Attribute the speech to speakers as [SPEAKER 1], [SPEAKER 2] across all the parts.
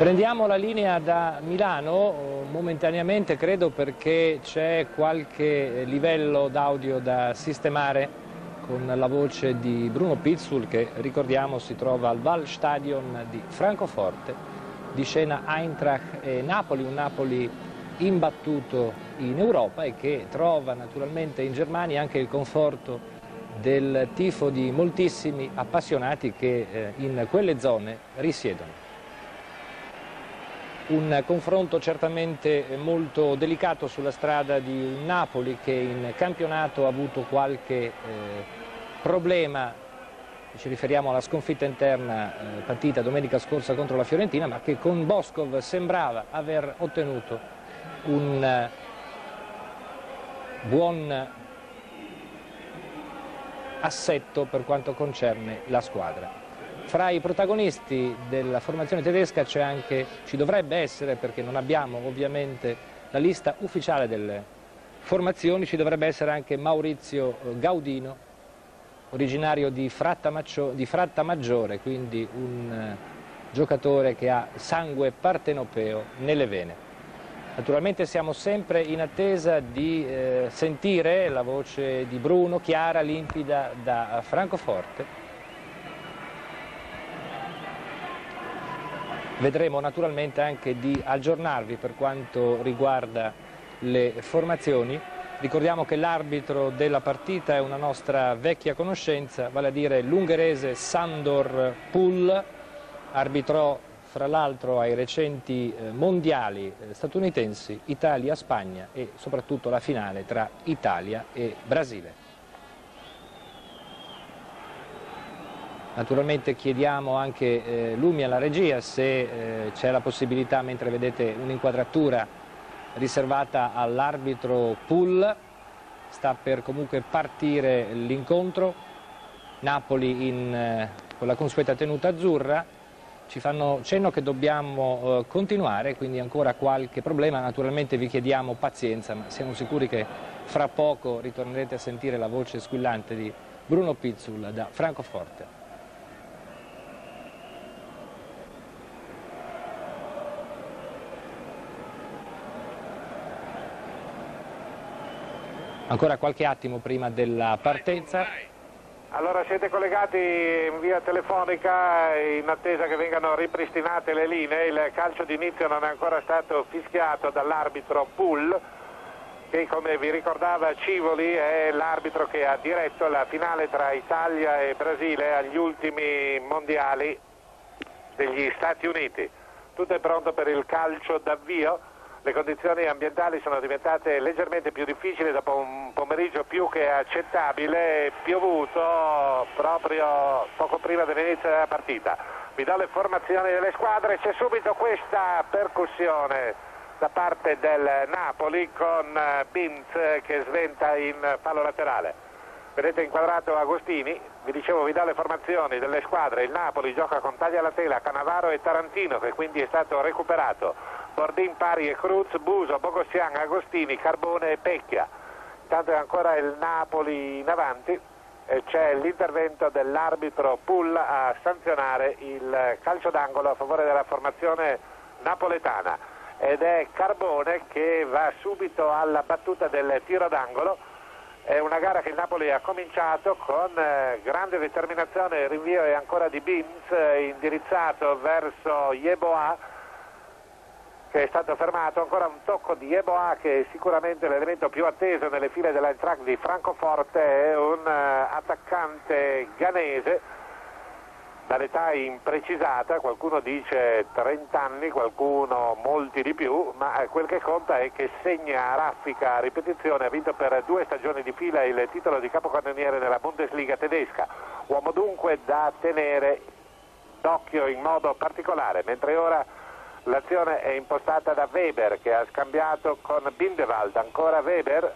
[SPEAKER 1] Prendiamo la linea da Milano momentaneamente credo perché c'è qualche livello d'audio da sistemare con la voce di Bruno Pizzul che ricordiamo si trova al Wallstadion di Francoforte di scena Eintracht e Napoli, un Napoli imbattuto in Europa e che trova naturalmente in Germania anche il conforto del tifo di moltissimi appassionati che eh, in quelle zone risiedono un confronto certamente molto delicato sulla strada di Napoli che in campionato ha avuto qualche eh, problema, ci riferiamo alla sconfitta interna eh, partita domenica scorsa contro la Fiorentina, ma che con Boscov sembrava aver ottenuto un eh, buon assetto per quanto concerne la squadra. Fra i protagonisti della formazione tedesca anche, ci dovrebbe essere, perché non abbiamo ovviamente la lista ufficiale delle formazioni, ci dovrebbe essere anche Maurizio Gaudino, originario di Fratta, Maccio, di Fratta Maggiore, quindi un eh, giocatore che ha sangue partenopeo nelle vene. Naturalmente siamo sempre in attesa di eh, sentire la voce di Bruno, chiara, limpida da Francoforte. Vedremo naturalmente anche di aggiornarvi per quanto riguarda le formazioni. Ricordiamo che l'arbitro della partita è una nostra vecchia conoscenza, vale a dire l'ungherese Sandor Pull, arbitrò fra l'altro ai recenti eh, mondiali eh, statunitensi Italia-Spagna e soprattutto la finale tra Italia e Brasile. Naturalmente chiediamo anche eh, lumi alla regia se eh, c'è la possibilità, mentre vedete un'inquadratura riservata all'arbitro Pool, sta per comunque partire l'incontro, Napoli in, eh, con la consueta tenuta azzurra, ci fanno cenno che dobbiamo eh, continuare, quindi ancora qualche problema, naturalmente vi chiediamo pazienza, ma siamo sicuri che fra poco ritornerete a sentire la voce squillante di Bruno Pizzul da Francoforte. Ancora qualche attimo prima della partenza.
[SPEAKER 2] Allora siete collegati in via telefonica in attesa che vengano ripristinate le linee, il calcio d'inizio non è ancora stato fischiato dall'arbitro Pull che come vi ricordava Civoli è l'arbitro che ha diretto la finale tra Italia e Brasile agli ultimi mondiali degli Stati Uniti. Tutto è pronto per il calcio d'avvio le condizioni ambientali sono diventate leggermente più difficili dopo un pomeriggio più che accettabile, piovuto proprio poco prima dell'inizio della partita. Vi do le formazioni delle squadre, c'è subito questa percussione da parte del Napoli con Binz che sventa in fallo laterale. Vedete inquadrato Agostini, vi dicevo vi do le formazioni delle squadre, il Napoli gioca con Taglialatela, Canavaro e Tarantino che quindi è stato recuperato. Bordin, Pari e Cruz, Buso, Bogossian, Agostini, Carbone e Pecchia. Intanto è ancora il Napoli in avanti e c'è l'intervento dell'arbitro Pull a sanzionare il calcio d'angolo a favore della formazione napoletana ed è Carbone che va subito alla battuta del tiro d'angolo. È una gara che il Napoli ha cominciato con eh, grande determinazione, il rinvio è ancora di Bins eh, indirizzato verso Yeboah che è stato fermato, ancora un tocco di Eboa che è sicuramente l'elemento più atteso nelle file dell'Eintracht di Francoforte, è un uh, attaccante ghanese dall'età imprecisata, qualcuno dice 30 anni, qualcuno molti di più, ma quel che conta è che segna raffica a ripetizione, ha vinto per due stagioni di fila il titolo di capocannoniere nella Bundesliga tedesca, uomo dunque da tenere d'occhio in modo particolare, mentre ora L'azione è impostata da Weber che ha scambiato con Bindewald, ancora Weber.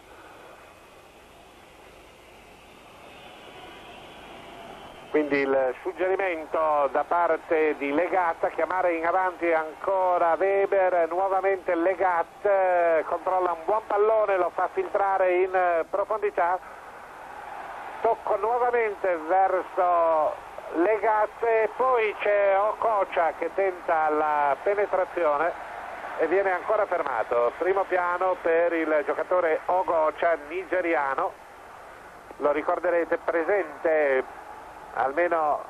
[SPEAKER 2] Quindi il suggerimento da parte di Legat, chiamare in avanti ancora Weber, nuovamente Legat, controlla un buon pallone, lo fa filtrare in profondità, tocco nuovamente verso Legazze, poi c'è Ococia che tenta la penetrazione e viene ancora fermato. Primo piano per il giocatore Ogocia nigeriano, lo ricorderete presente almeno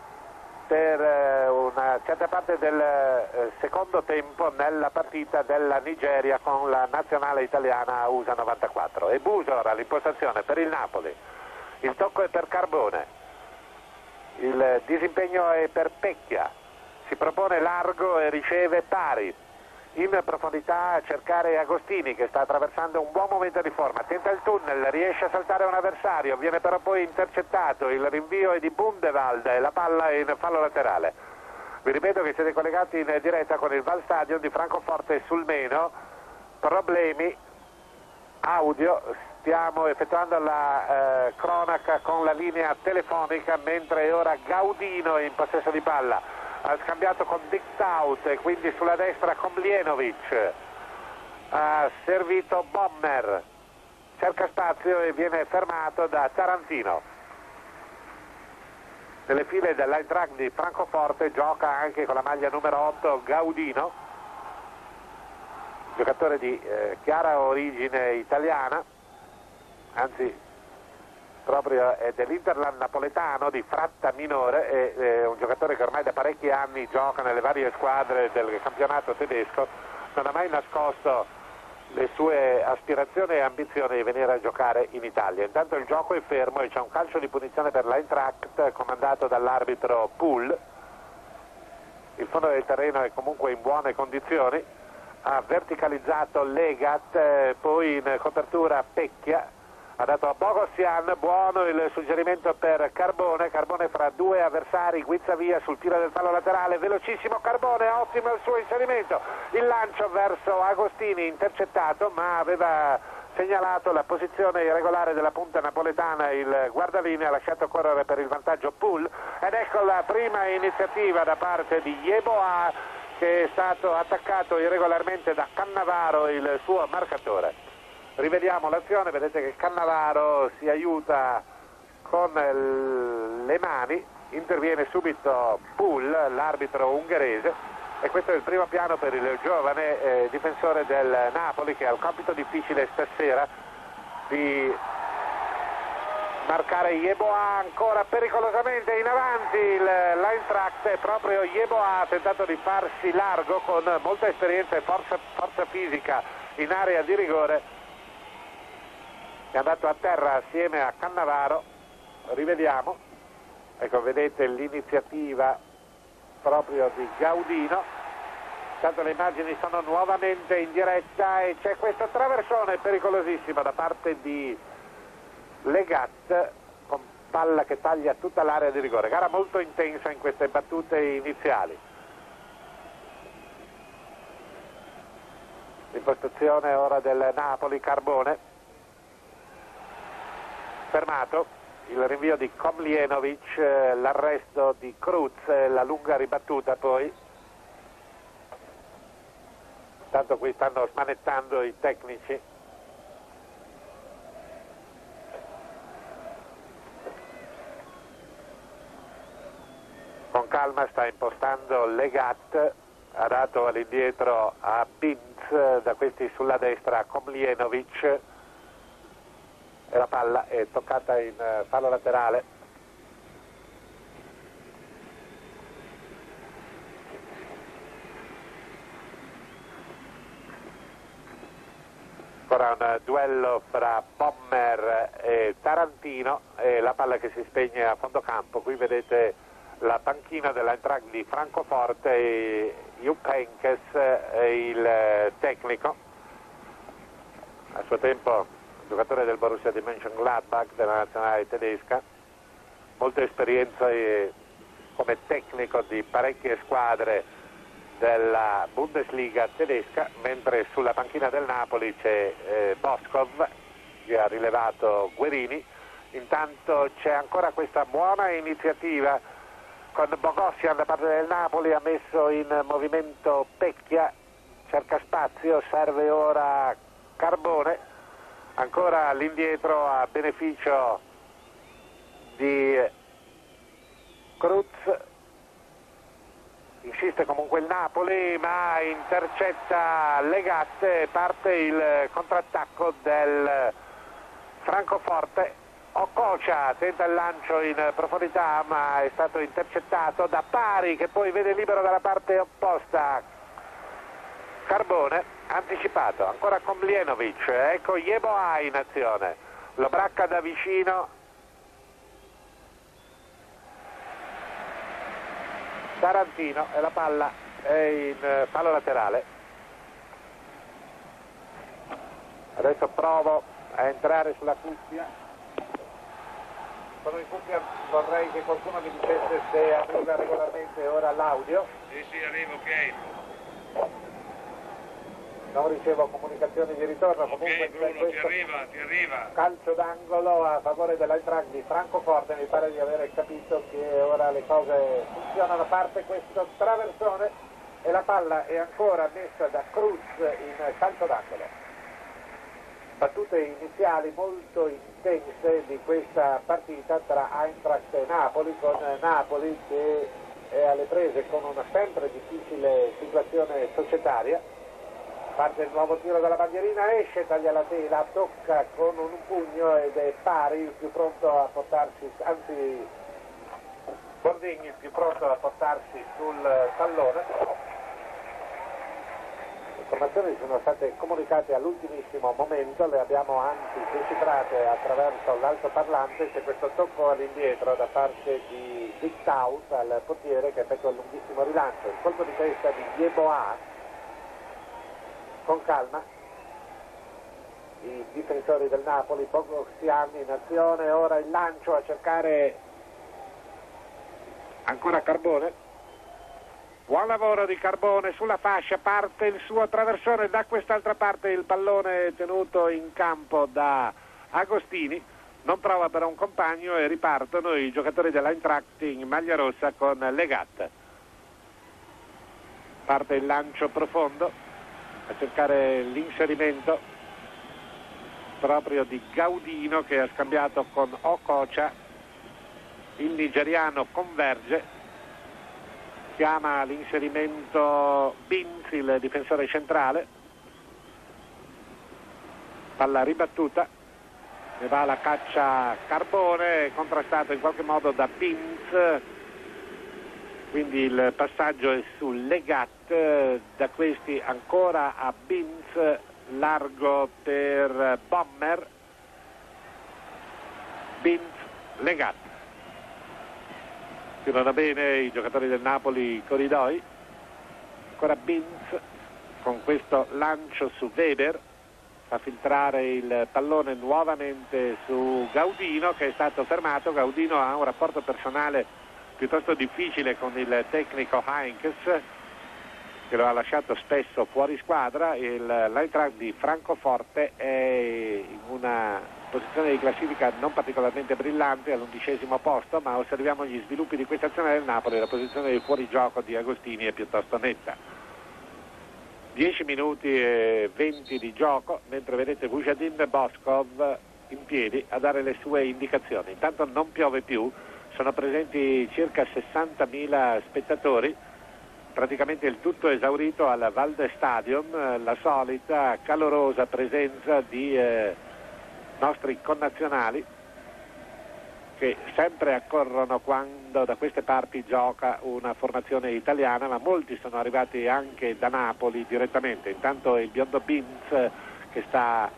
[SPEAKER 2] per eh, una certa parte del eh, secondo tempo nella partita della Nigeria con la nazionale italiana USA 94. E Busora l'impostazione per il Napoli, il tocco è per Carbone, il disimpegno è per Pecchia, si propone largo e riceve pari. In profondità a cercare Agostini che sta attraversando un buon momento di forma, tenta il tunnel, riesce a saltare un avversario, viene però poi intercettato, il rinvio è di Bundewald e la palla è in fallo laterale. Vi ripeto che siete collegati in diretta con il Val Stadion di Francoforte sul Meno, problemi. Audio, stiamo effettuando la eh, cronaca con la linea telefonica mentre ora Gaudino è in possesso di palla. Ha scambiato con Dictaut e quindi sulla destra con Mlienovic. Ha servito Bommer. Cerca spazio e viene fermato da Tarantino. Nelle file dell'Eintracht di Francoforte gioca anche con la maglia numero 8 Gaudino giocatore di eh, chiara origine italiana anzi proprio eh, dell'Interland napoletano di Fratta Minore, è, è un giocatore che ormai da parecchi anni gioca nelle varie squadre del campionato tedesco, non ha mai nascosto le sue aspirazioni e ambizioni di venire a giocare in Italia. Intanto il gioco è fermo e c'è un calcio di punizione per l'Eintracht comandato dall'arbitro Pool. Il fondo del terreno è comunque in buone condizioni, ha verticalizzato Legat, eh, poi in copertura Pecchia, ha dato a Bogosian, buono il suggerimento per Carbone, Carbone fra due avversari, guizza via sul tiro del fallo laterale, velocissimo Carbone, ottimo il suo inserimento, il lancio verso Agostini intercettato ma aveva segnalato la posizione irregolare della punta napoletana, il guardalinea ha lasciato correre per il vantaggio Pool ed ecco la prima iniziativa da parte di Yeboah che è stato attaccato irregolarmente da Cannavaro, il suo marcatore. Rivediamo l'azione, vedete che Cannavaro si aiuta con le mani, interviene subito Pool, l'arbitro ungherese, e questo è il primo piano per il giovane eh, difensore del Napoli che ha un compito difficile stasera di marcare Yeboah ancora pericolosamente in avanti l'Eintracht e proprio Yeboah ha tentato di farsi largo con molta esperienza e forza, forza fisica in area di rigore è andato a terra assieme a Cannavaro, rivediamo, ecco vedete l'iniziativa proprio di Gaudino, tanto le immagini sono nuovamente in diretta e c'è questo traversone pericolosissimo da parte di Legat con palla che taglia tutta l'area di rigore, gara molto intensa in queste battute iniziali. L'impostazione ora del Napoli, Carbone fermato il rinvio di Komlienovic, eh, l'arresto di Cruz, eh, la lunga ribattuta poi. Tanto qui stanno smanettando i tecnici. Con calma sta impostando Legat, ha dato all'indietro a Binz, da questi sulla destra a Komlienovic la palla è toccata in eh, fallo laterale. Ancora un duello fra Bommer e Tarantino e la palla che si spegne a fondo campo. Qui vedete la panchina dell'Eintracht di Francoforte e Jupp Henkes, eh, il tecnico. A suo tempo giocatore del Borussia di Mönchengladbach della nazionale tedesca, molta esperienza come tecnico di parecchie squadre della Bundesliga tedesca, mentre sulla panchina del Napoli c'è eh, Boskov che ha rilevato Guerini. Intanto c'è ancora questa buona iniziativa con Bogossian da parte del Napoli, ha messo in movimento Pecchia, cerca spazio, serve ora Carbone ancora all'indietro a beneficio di Cruz. Insiste comunque il Napoli ma intercetta Legatte parte il contrattacco del Francoforte. Ococia tenta il lancio in profondità ma è stato intercettato da Pari che poi vede libero dalla parte opposta Carbone anticipato ancora con Mlienovic ecco Jeboa in azione. Lo bracca da vicino. Tarantino e la palla è in palo laterale. Adesso provo a entrare sulla cuffia. Sono in cuffia vorrei che qualcuno mi dicesse se arriva regolarmente ora l'audio.
[SPEAKER 3] Sì sì arriva ok
[SPEAKER 2] non ricevo comunicazioni di ritorno comunque
[SPEAKER 3] ok Bruno ti arriva ti arriva.
[SPEAKER 2] Calcio d'angolo a favore dell'Eintracht di Francoforte mi pare di aver capito che ora le cose funzionano. A parte questo traversone e la palla è ancora messa da Cruz in calcio d'angolo. Battute iniziali molto intense di questa partita tra Eintracht e Napoli con Napoli che è alle prese con una sempre difficile situazione societaria parte il nuovo tiro dalla bandierina, esce, taglia la tela, tocca con un pugno ed è pari il più pronto a portarsi, anzi Bordigni il più pronto a portarsi sul pallone. Le informazioni sono state comunicate all'ultimissimo momento, le abbiamo anzi decifrate attraverso l'altoparlante, c'è questo tocco all'indietro da parte di Big Taut al portiere che effettua il lunghissimo rilancio, il colpo di testa di Yeboah con calma i difensori del Napoli, Bogossiani in azione, ora il lancio a cercare ancora Carbone. Buon lavoro di Carbone sulla fascia, parte il suo traversone, da quest'altra parte il pallone tenuto in campo da Agostini, non prova però un compagno e ripartono i giocatori dell'Eintracht in maglia rossa con Legat. Parte il lancio profondo, a cercare l'inserimento proprio di Gaudino che ha scambiato con Okocha il nigeriano converge chiama l'inserimento Binz il difensore centrale. Palla ribattuta ne va alla caccia Carbone contrastato in qualche modo da Binz quindi il passaggio è sul Legat, da questi ancora a Binz, largo per Bommer, Binz, Legat. Tirano bene i giocatori del Napoli i corridoi, ancora Binz con questo lancio su Weber, fa filtrare il pallone nuovamente su Gaudino che è stato fermato, Gaudino ha un rapporto personale piuttosto difficile con il tecnico Heinkes che lo ha lasciato spesso fuori squadra. l'Eintracht di Francoforte è in una posizione di classifica non particolarmente brillante all'undicesimo posto ma osserviamo gli sviluppi di questa azione del Napoli la posizione di fuorigioco di Agostini è piuttosto netta. 10 minuti e 20 di gioco mentre vedete Vujadin Boskov in piedi a dare le sue indicazioni. Intanto non piove più sono presenti circa 60.000 spettatori, praticamente il tutto esaurito al Valde Stadium, la solita calorosa presenza di eh, nostri connazionali che sempre accorrono quando da queste parti gioca una formazione italiana, ma molti sono arrivati anche da Napoli direttamente. Intanto il biondo Binz che sta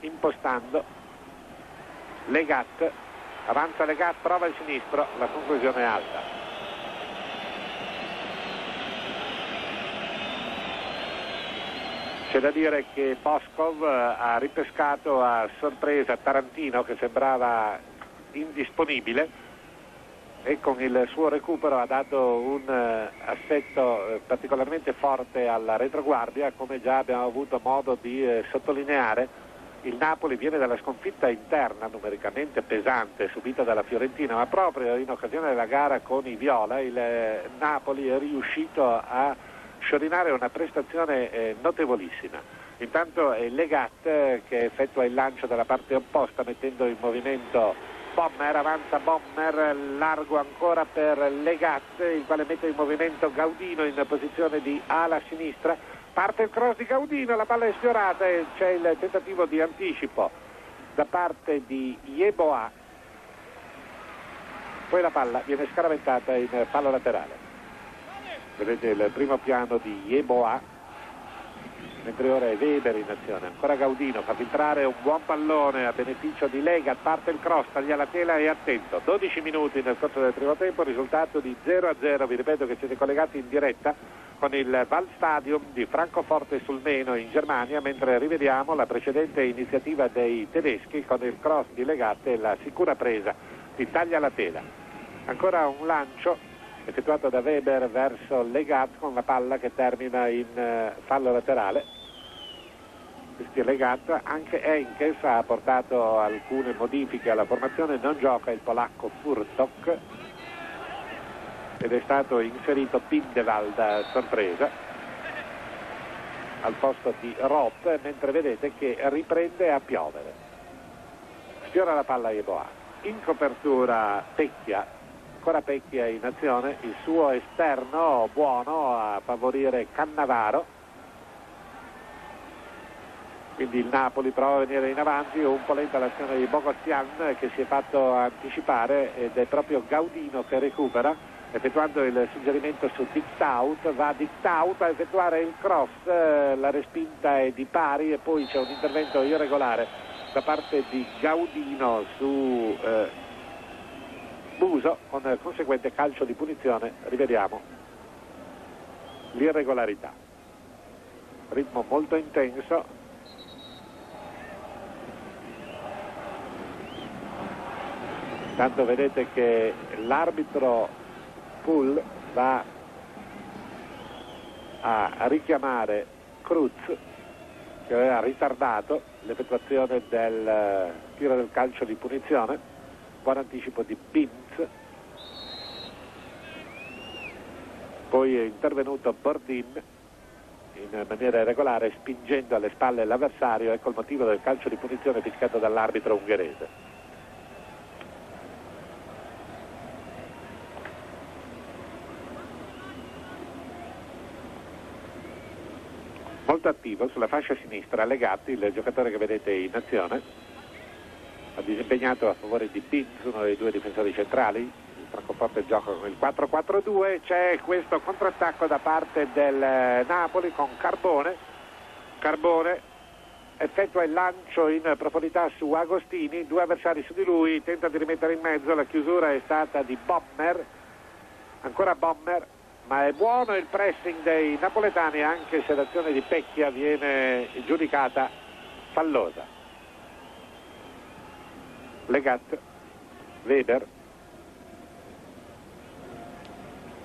[SPEAKER 2] impostando Legat avanza Legat, prova il sinistro, la conclusione è alta. C'è da dire che Poskov eh, ha ripescato a sorpresa Tarantino che sembrava indisponibile e con il suo recupero ha dato un eh, assetto eh, particolarmente forte alla retroguardia come già abbiamo avuto modo di sottolineare il Napoli viene dalla sconfitta interna numericamente pesante subita dalla Fiorentina, ma proprio in occasione della gara con i Viola il eh, Napoli è riuscito a sciorinare una prestazione eh, notevolissima. Intanto è Legat eh, che effettua il lancio dalla parte opposta mettendo in movimento Bommer, avanza Bommer, largo ancora per Legat, il quale mette in movimento Gaudino in posizione di ala sinistra. Parte il cross di Gaudino, la palla è sfiorata e c'è il tentativo di anticipo da parte di Yeboah. Poi la palla viene scaraventata in palla laterale. Vedete il primo piano di Yeboah mentre ora è Weber in azione, ancora Gaudino, fa filtrare un buon pallone a beneficio di Lega, parte il cross, taglia la tela e attento, 12 minuti nel corso del primo tempo, risultato di 0 a 0, vi ripeto che siete collegati in diretta con il Waldstadium di Francoforte sul Meno in Germania, mentre rivediamo la precedente iniziativa dei tedeschi con il cross di Legate e la sicura presa di taglia la tela. Ancora un lancio effettuato da Weber verso Legat con la palla che termina in eh, fallo laterale. Questi Legat, anche Enkes ha portato alcune modifiche alla formazione, non gioca il polacco Furtok ed è stato inserito Pindewald a sorpresa al posto di Roth mentre vedete che riprende a piovere. Sfiora la palla Eboa. In copertura Pecchia ancora Pecchia in azione, il suo esterno buono a favorire Cannavaro. Quindi il Napoli prova a venire in avanti, un po' lenta l'azione di Bogostian che si è fatto anticipare ed è proprio Gaudino che recupera effettuando il suggerimento su Dictout, va Dictout a effettuare il cross, la respinta è di pari e poi c'è un intervento irregolare da parte di Gaudino su eh, Buso con conseguente calcio di punizione, rivediamo l'irregolarità. Ritmo molto intenso. Tanto vedete che l'arbitro Pull va a richiamare Cruz che aveva ritardato l'effettuazione del tiro del calcio di punizione. Buon anticipo di Binz. Poi è intervenuto Bordin in maniera irregolare spingendo alle spalle l'avversario ecco il motivo del calcio di punizione fiscato dall'arbitro ungherese molto attivo sulla fascia sinistra Legatti il giocatore che vedete in azione. Ha disimpegnato a favore di Binz, uno dei due difensori centrali. Il Francoforte gioca con il 4-4-2, c'è questo contrattacco da parte del eh, Napoli con Carbone. Carbone effettua il lancio in profondità su Agostini, due avversari su di lui, tenta di rimettere in mezzo, la chiusura è stata di Bommer, ancora Bommer, ma è buono il pressing dei napoletani anche se l'azione di Pecchia viene giudicata fallosa. Legat, Weber,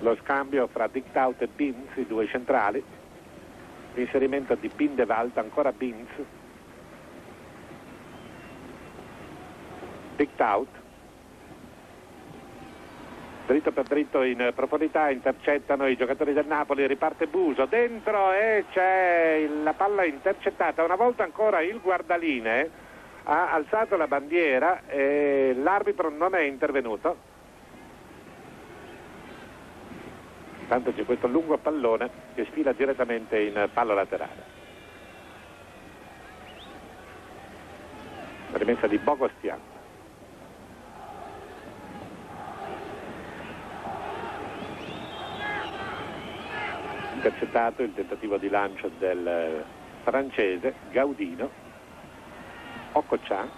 [SPEAKER 2] lo scambio fra Dictaut e Binz, i due centrali, l'inserimento di Pindewald, ancora Binz, Dictaut, dritto per dritto in profondità, intercettano i giocatori del Napoli, riparte Buso, dentro e c'è la palla intercettata, una volta ancora il guardaline ha alzato la bandiera e l'arbitro non è intervenuto. Tanto c'è questo lungo pallone che sfila direttamente in pallo laterale. La rimessa di Bogostian. Intercettato il tentativo di lancio del francese Gaudino. Occoccià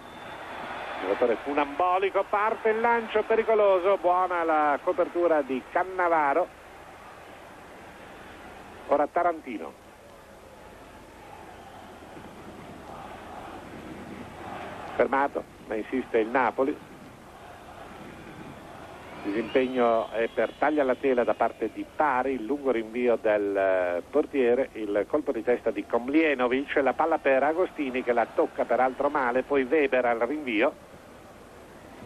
[SPEAKER 2] giocatore funambolico parte il lancio pericoloso. Buona la copertura di Cannavaro. Ora Tarantino. Fermato ma insiste il Napoli disimpegno è per taglia la tela da parte di Pari, il lungo rinvio del eh, portiere, il colpo di testa di Komlienovic, la palla per Agostini che la tocca peraltro male, poi Weber al rinvio,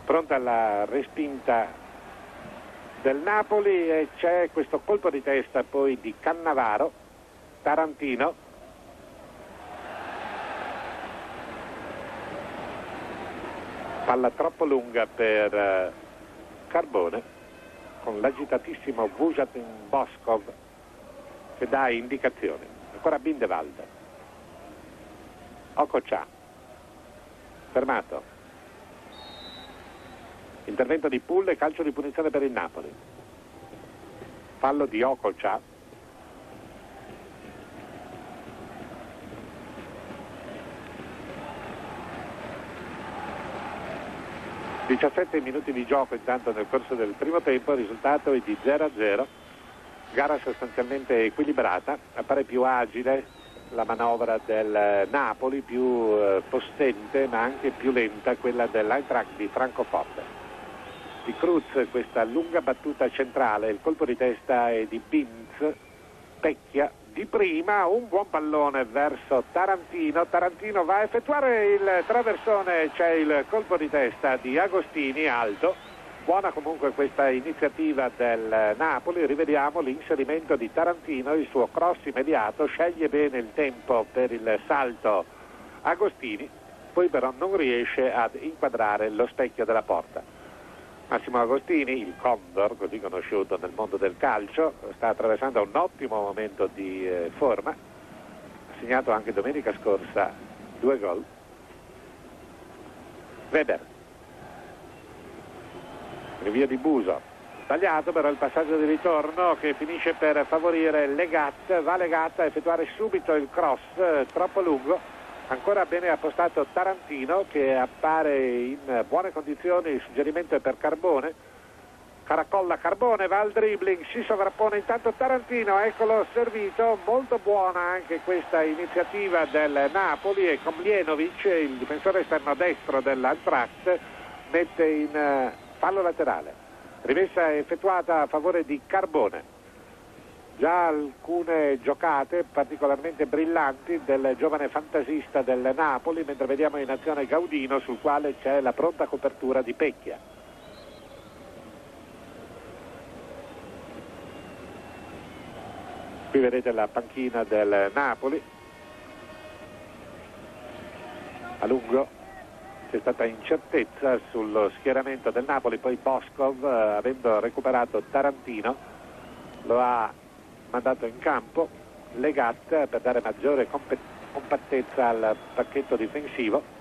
[SPEAKER 2] pronta la respinta del Napoli e c'è questo colpo di testa poi di Cannavaro, Tarantino, palla troppo lunga per eh, Carbone con l'agitatissimo Vujatin Boskov che dà indicazioni. Ancora Bindewald. Okocha fermato. Intervento di Pull e calcio di punizione per il Napoli. Fallo di Okocha 17 minuti di gioco intanto nel corso del primo tempo, il risultato è di 0-0, gara sostanzialmente equilibrata, appare più agile la manovra del Napoli, più eh, postente ma anche più lenta quella dell'Eintracht di Francoforte. Di Cruz questa lunga battuta centrale, il colpo di testa è di Binz, Pecchia di prima, un buon pallone verso Tarantino, Tarantino va a effettuare il traversone, c'è il colpo di testa di Agostini alto, buona comunque questa iniziativa del Napoli, rivediamo l'inserimento di Tarantino, il suo cross immediato, sceglie bene il tempo per il salto. Agostini, poi però non riesce ad inquadrare lo specchio della porta. Massimo Agostini, il Condor, così conosciuto nel mondo del calcio, sta attraversando un ottimo momento di eh, forma, ha segnato anche domenica scorsa due gol. Weber, rinvio di Buso, sbagliato però il passaggio di ritorno che finisce per favorire Legat, va Legat a effettuare subito il cross, eh, troppo lungo, ancora bene appostato Tarantino che appare in buone condizioni, il suggerimento è per Carbone, caracolla Carbone, va al dribbling, si sovrappone intanto Tarantino, eccolo servito, molto buona anche questa iniziativa del Napoli e Komljenovic, il difensore esterno destro dell'Antract, mette in eh, fallo laterale. Rimessa effettuata a favore di Carbone già alcune giocate particolarmente brillanti del giovane fantasista del Napoli, mentre vediamo in azione Gaudino sul quale c'è la pronta copertura di Pecchia. Qui vedete la panchina del Napoli. A lungo c'è stata incertezza sullo schieramento del Napoli, poi Boskov, eh, avendo recuperato Tarantino, lo ha mandato in campo Legat per dare maggiore compattezza al pacchetto difensivo.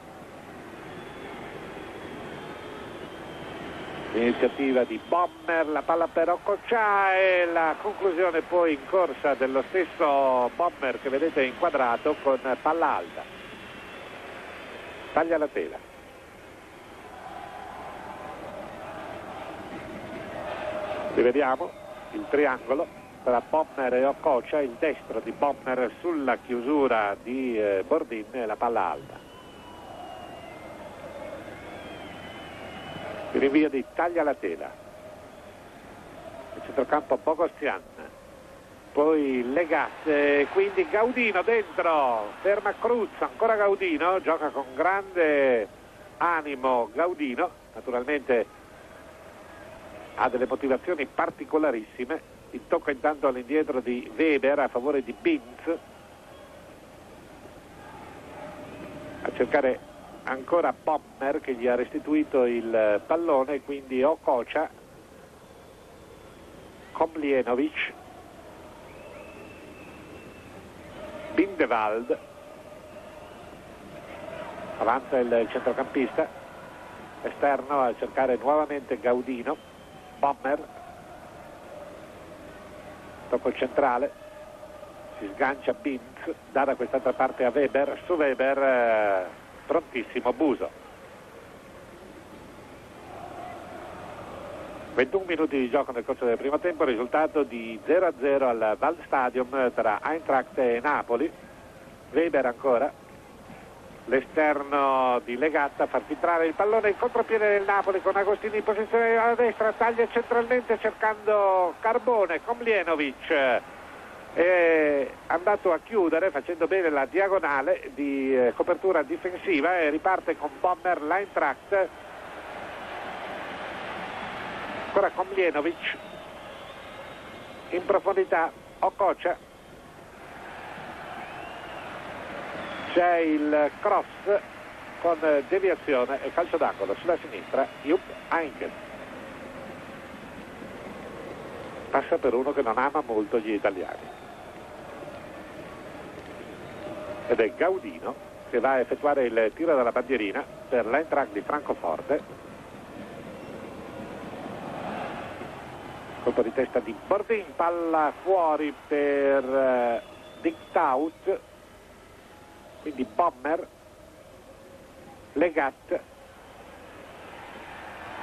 [SPEAKER 2] L'iniziativa di Bomber, la palla per Occoccia e la conclusione poi in corsa dello stesso Bomber che vedete inquadrato con palla alta. Taglia la tela. Rivediamo il triangolo tra Bommer e Ococia, il destro di Bommer sulla chiusura di eh, Bordin e la palla alta. Rinvio di taglia la tela. Il centrocampo Bogostian. Poi Legat, quindi Gaudino dentro, ferma Cruz, ancora Gaudino, gioca con grande animo Gaudino, naturalmente ha delle motivazioni particolarissime il tocco intanto all'indietro di Weber a favore di Binz. A cercare ancora Pommer che gli ha restituito il pallone quindi Okocha Komlienovic Bindewald. Avanza il centrocampista esterno a cercare nuovamente Gaudino Pommer tocco centrale. Si sgancia Binz dà da quest'altra parte a Weber. Su Weber eh, prontissimo Buso. 21 minuti di gioco nel corso del primo tempo risultato di 0-0 al Waldstadium tra Eintracht e Napoli. Weber ancora l'esterno di Legatta far filtrare il pallone in contropiede del Napoli con Agostini in posizione alla destra taglia centralmente cercando Carbone Komlienovic è andato a chiudere facendo bene la diagonale di eh, copertura difensiva e riparte con Bomber Leintracht. Ancora Komlienovic in profondità Okocha c'è il cross con deviazione e calcio d'angolo sulla sinistra Jupp Heynckes. Passa per uno che non ama molto gli italiani. Ed è Gaudino che va a effettuare il tiro dalla bandierina per l'Eintracht di Francoforte. Colpo di testa di Bordin, palla fuori per eh, Dictaut, quindi Bomber Legat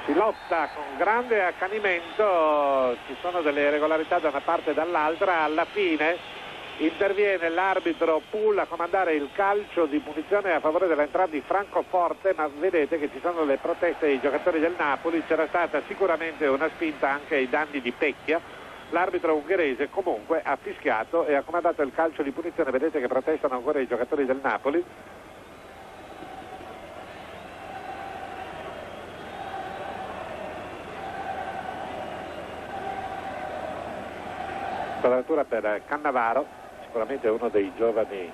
[SPEAKER 2] si lotta con grande accanimento ci sono delle irregolarità da una parte e dall'altra alla fine interviene l'arbitro Pool a comandare il calcio di punizione a favore dell'entrata di Francoforte ma vedete che ci sono le proteste dei giocatori del Napoli c'era stata sicuramente una spinta anche ai danni di Pecchia l'arbitro ungherese comunque ha fischiato e ha comandato il calcio di punizione vedete che protestano ancora i giocatori del Napoli quadratura per Cannavaro, sicuramente uno dei giovani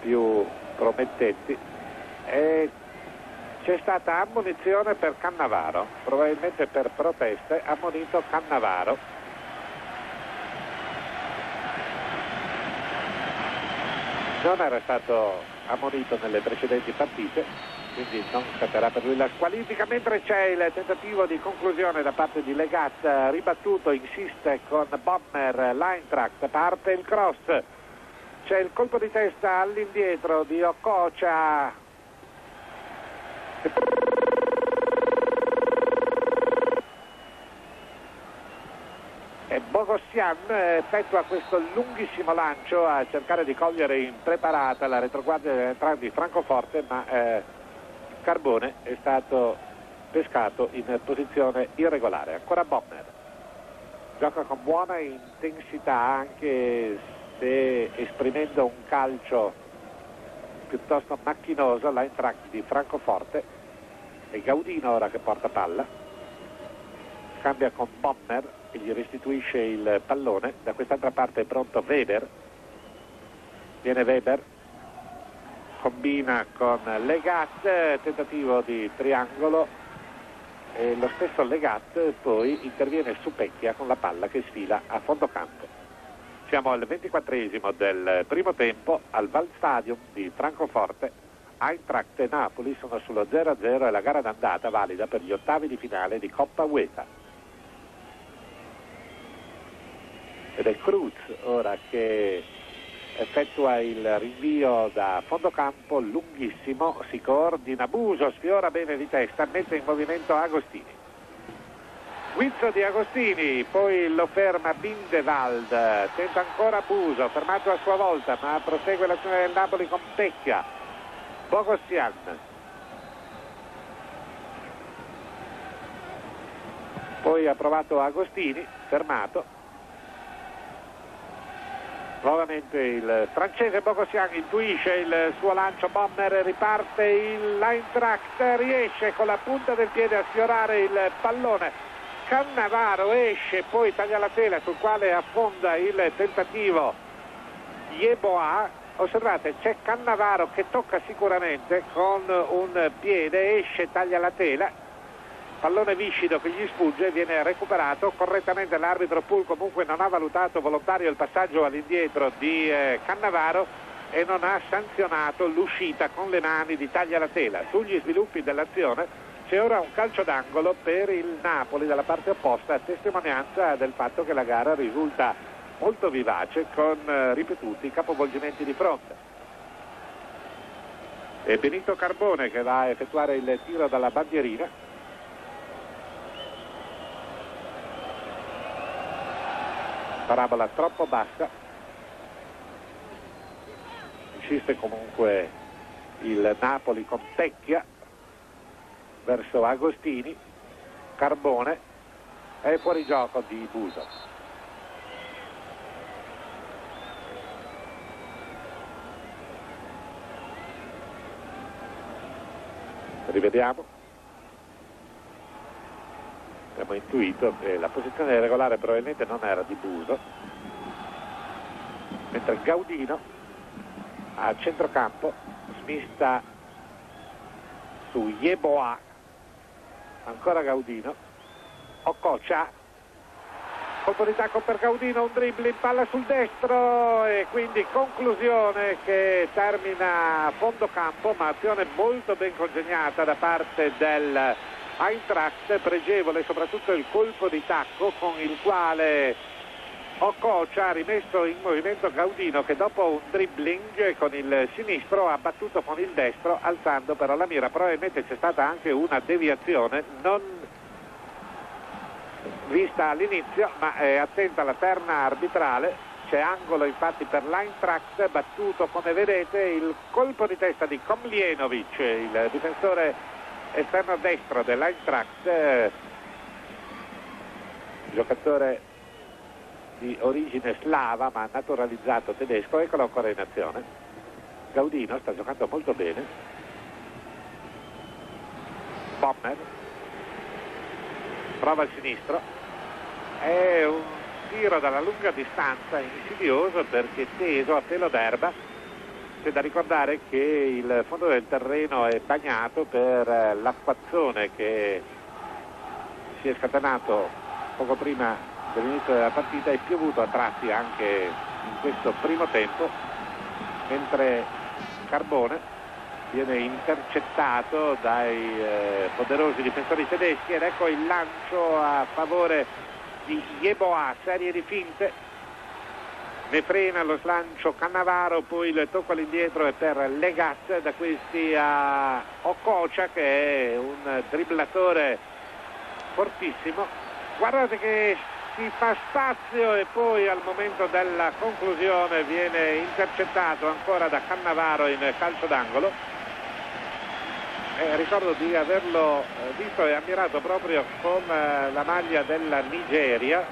[SPEAKER 2] più promettenti. E c'è stata ammonizione per Cannavaro, probabilmente per proteste, ammonito Cannavaro. Non era stato ammonito nelle precedenti partite, quindi non scatterà per lui la squalifica, mentre c'è il tentativo di conclusione da parte di Legat, ribattuto, insiste con Bommer, l'Eintracht, parte il cross, c'è il colpo di testa all'indietro di Okocha. Bogossian effettua questo lunghissimo lancio a cercare di cogliere impreparata la retroguardia dell'entrata di Francoforte, ma eh, Carbone è stato pescato in posizione irregolare. Ancora Bobner. Gioca con buona intensità anche se esprimendo un calcio piuttosto macchinoso l'Eintracht di Francoforte. È Gaudino ora che porta palla. Cambia con Bobner e gli restituisce il pallone. Da quest'altra parte è pronto Weber. Viene Weber combina con Legat, tentativo di triangolo e lo stesso Legat poi interviene su Pecchia con la palla che sfila a fondo campo. Siamo al 24 del primo tempo al Val Stadium di Francoforte. Eintracht e Napoli sono sullo 0-0 e la gara d'andata valida per gli ottavi di finale di Coppa UEFA. Ed è Cruz ora che effettua il rinvio da fondo campo lunghissimo, si coordina Buso, sfiora bene di testa, mette in movimento Agostini. Guizzo di Agostini, poi lo ferma Bindewald, tenta ancora Buso, fermato a sua volta, ma prosegue l'azione del Napoli con Pecchia. Bogossian. Poi ha provato Agostini, fermato, nuovamente il francese Bogossian intuisce il suo lancio Bomber riparte il l'Eintracht riesce con la punta del piede a sfiorare il pallone. Cannavaro esce poi taglia la tela sul quale affonda il tentativo Yeboah. Osservate c'è Cannavaro che tocca sicuramente con un piede esce taglia la tela pallone viscido che gli sfugge viene recuperato correttamente l'arbitro Pool comunque non ha valutato volontario il passaggio all'indietro di eh, Cannavaro e non ha sanzionato l'uscita con le mani di taglia la tela. Sugli sviluppi dell'azione c'è ora un calcio d'angolo per il Napoli dalla parte opposta a testimonianza del fatto che la gara risulta molto vivace con eh, ripetuti capovolgimenti di fronte. È Benito Carbone che va a effettuare il tiro dalla bandierina parabola troppo bassa. Insiste comunque il Napoli con Tecchia verso Agostini. Carbone è fuori gioco di Buso. Rivediamo abbiamo intuito che la posizione regolare probabilmente non era di Buso, mentre Gaudino a centrocampo smista su Yeboah, ancora Gaudino, Ococia, colpo di tacco per Gaudino, un dribbling, palla sul destro e quindi conclusione che termina a fondo campo, ma azione molto ben congegnata da parte del Eintracht, pregevole soprattutto il colpo di tacco con il quale Ococia ha rimesso in movimento Gaudino che dopo un dribbling con il sinistro ha battuto con il destro alzando però la mira, probabilmente c'è stata anche una deviazione non vista all'inizio ma è attenta la terna arbitrale. C'è angolo infatti per l'Eintracht battuto come vedete il colpo di testa di Komlienovic il difensore esterno destro dell'Eintracht eh, giocatore di origine slava ma naturalizzato tedesco eccolo ancora in azione. Gaudino sta giocando molto bene. Bommer prova il sinistro. È un tiro dalla lunga distanza insidioso perché teso a pelo d'erba c'è da ricordare che il fondo del terreno è bagnato per l'acquazzone che si è scatenato poco prima dell'inizio della partita è piovuto a tratti anche in questo primo tempo mentre Carbone viene intercettato dai eh, poderosi difensori tedeschi ed ecco il lancio a favore di Yeboah, serie di finte ne frena lo slancio Cannavaro poi il tocco all'indietro è per Legat da questi a Ococia che è un dribblatore fortissimo. Guardate che si fa spazio e poi al momento della conclusione viene intercettato ancora da Cannavaro in calcio d'angolo. Eh, ricordo di averlo eh, visto e ammirato proprio con eh, la maglia della Nigeria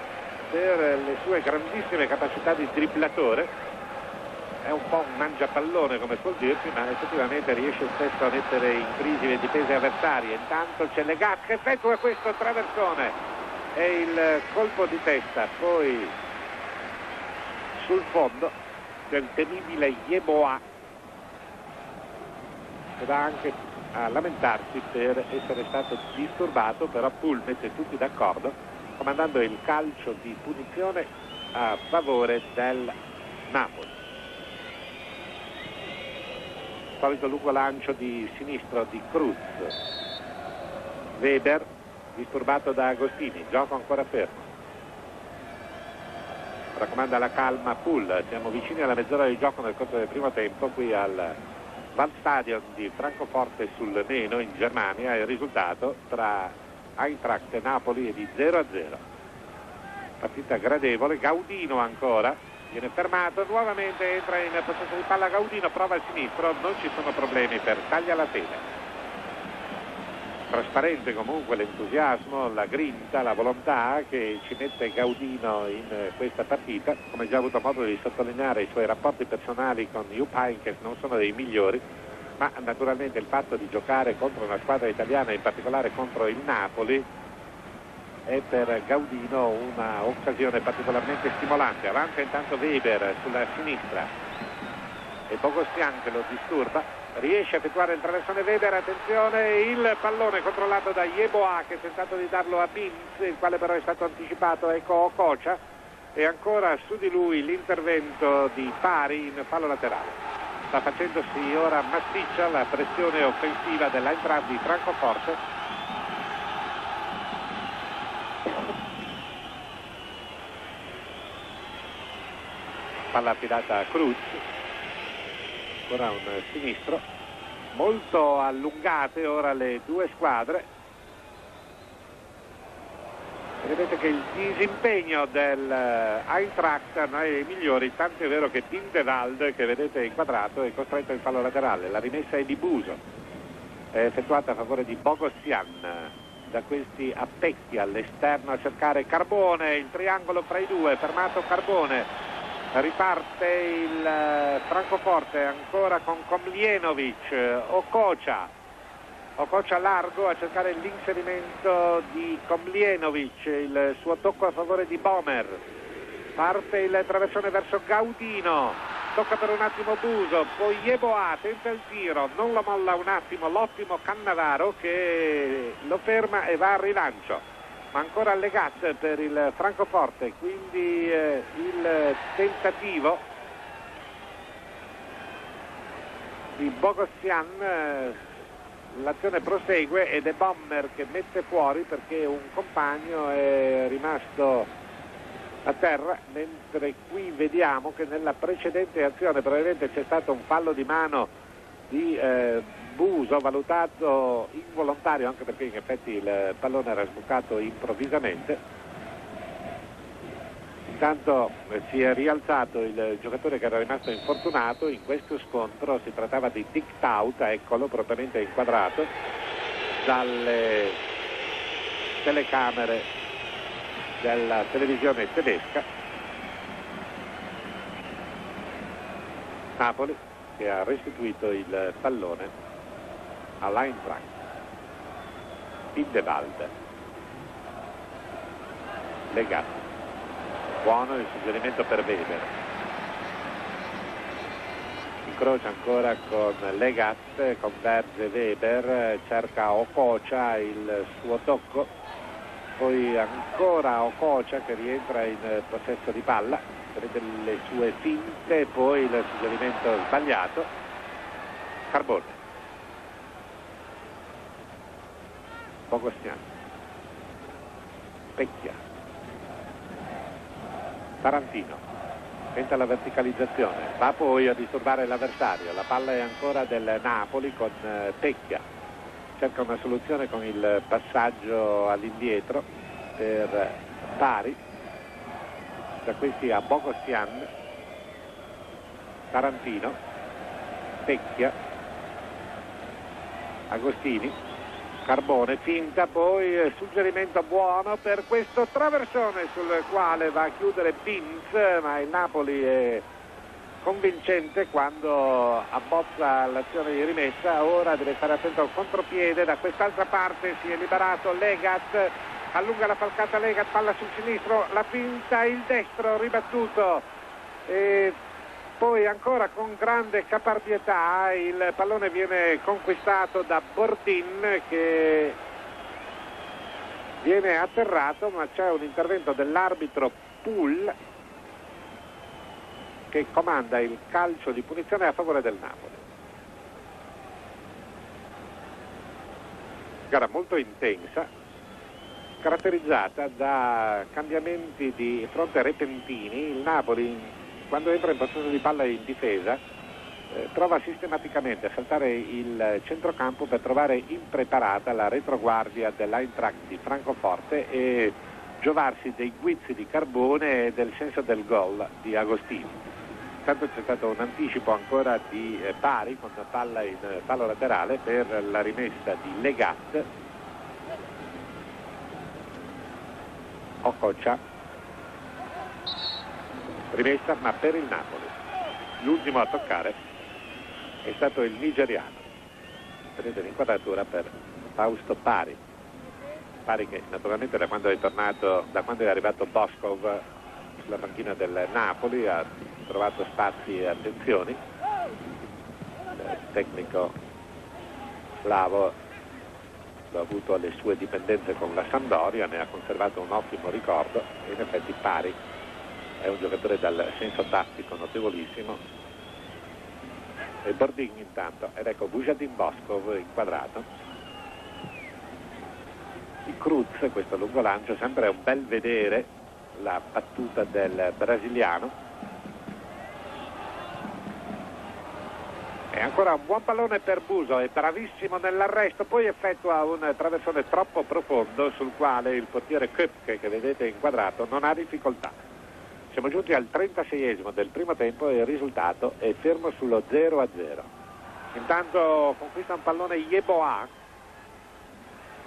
[SPEAKER 2] per le sue grandissime capacità di dribblatore. È un po' un mangiapallone come suol dirsi ma effettivamente riesce spesso a mettere in crisi le difese avversarie. Intanto c'è Legat che effettua questo traversone. E il colpo di testa poi sul fondo del temibile Yeboah che dà anche a lamentarsi per essere stato disturbato, però Pool mette tutti d'accordo comandando il calcio di punizione a favore del Napoli. Solito lungo lancio di sinistro di Cruz. Weber disturbato da Agostini, gioco ancora fermo. Raccomanda la calma Pool, siamo vicini alla mezz'ora di gioco nel corso del primo tempo qui al Waldstadion di Francoforte sul Meno in Germania il risultato tra Eintracht Napoli è di 0 a 0 partita gradevole Gaudino ancora viene fermato nuovamente entra in possesso di palla Gaudino prova il sinistro non ci sono problemi per taglia la tele trasparente comunque l'entusiasmo, la grinta, la volontà che ci mette Gaudino in questa partita, come già avuto modo di sottolineare i suoi rapporti personali con Jupp Heynckes non sono dei migliori, ma naturalmente il fatto di giocare contro una squadra italiana, in particolare contro il Napoli, è per Gaudino un'occasione particolarmente stimolante. Avanza intanto Weber sulla sinistra e Bogostian che lo disturba riesce a effettuare il traversone Weber, attenzione, il pallone controllato da Yeboah che ha tentato di darlo a Binz, il quale però è stato anticipato, ecco Ococia e ancora su di lui l'intervento di Pari in fallo laterale. Sta facendosi ora massiccia la pressione offensiva dell'entrata di Francoforte palla affidata a Cruz. Ancora un sinistro. Molto allungate ora le due squadre vedete che il disimpegno del eh, non è dei migliori tanto è vero che Tindewald che vedete inquadrato è costretto in fallo laterale. La rimessa è di Buso è effettuata a favore di Bogossian. Da questi appecchi all'esterno a cercare Carbone il triangolo fra i due fermato Carbone. Riparte il eh, Francoforte ancora con Komlienovic, Ococia, Ococia largo a cercare l'inserimento di Komlienovic, il suo tocco a favore di Bomer, parte il traversone verso Gaudino, tocca per un attimo Buso, poi Yeboah tenta il tiro, non lo molla un attimo l'ottimo Cannavaro che lo ferma e va al rilancio. Ma ancora Legat per il Francoforte, quindi eh, il tentativo di Bogossian, eh, l'azione prosegue ed è Bomber che mette fuori perché un compagno è rimasto a terra, mentre qui vediamo che nella precedente azione probabilmente c'è stato un fallo di mano di eh, Buso valutato involontario anche perché in effetti il pallone era sbucato improvvisamente. Intanto eh, si è rialzato il giocatore che era rimasto infortunato, in questo scontro si trattava di Dick Taut, eccolo propriamente inquadrato dalle telecamere della televisione tedesca. Napoli che ha restituito il pallone all'Eintracht Pindewald legato buono il suggerimento per Weber. Incrocia ancora con Legat converge Weber cerca Ococia il suo tocco. Poi ancora Ococia che rientra in possesso di palla. Prende le sue finte poi il suggerimento sbagliato. Carbone. Bogostiano Pecchia Tarantino. Tenta la verticalizzazione. Va poi a disturbare l'avversario. La palla è ancora del Napoli con eh, Pecchia cerca una soluzione con il passaggio all'indietro per pari. Da questi a Bogostian. Tarantino. Pecchia Agostini Carbone finta poi suggerimento buono per questo traversone sul quale va a chiudere Pins ma il Napoli è convincente quando abbozza l'azione di rimessa, ora deve stare attento al contropiede, da quest'altra parte si è liberato Legat, allunga la falcata Legat, palla sul sinistro, la finta, il destro ribattuto. E poi ancora con grande caparbietà il pallone viene conquistato da Bordin che viene atterrato ma c'è un intervento dell'arbitro Pool che comanda il calcio di punizione a favore del Napoli. Gara molto intensa, caratterizzata da cambiamenti di fronte repentini. Il Napoli, quando entra in possesso di palla in difesa, eh, trova sistematicamente a saltare il centrocampo per trovare impreparata la retroguardia dell'Eintracht di Francoforte e giovarsi dei guizzi di carbone e del senso del gol di Agostini. Intanto c'è stato un anticipo ancora di eh, pari con palla in fallo laterale per la rimessa di Legat. Ococia. Rimessa ma per il Napoli. L'ultimo a toccare è stato il nigeriano. Vedete l'inquadratura per Fausto Pari. Pari che naturalmente da quando è tornato, da quando è arrivato Boskov sulla panchina del Napoli ha trovato spazi e attenzioni. Il tecnico slavo ha avuto le sue dipendenze con la Sandoria, ne ha conservato un ottimo ricordo e in effetti Pari è un giocatore dal senso tattico notevolissimo. E Bordin intanto, ed ecco Bujadin Boskov inquadrato. Il Cruz, questo lungo lancio, sempre un bel vedere la battuta del brasiliano E ancora un buon pallone per Buso, è bravissimo nell'arresto, poi effettua un traversone troppo profondo sul quale il portiere Köpke che vedete inquadrato non ha difficoltà. Siamo giunti al 36esimo del primo tempo e il risultato è fermo sullo 0 a 0. Intanto conquista un pallone Yeboah,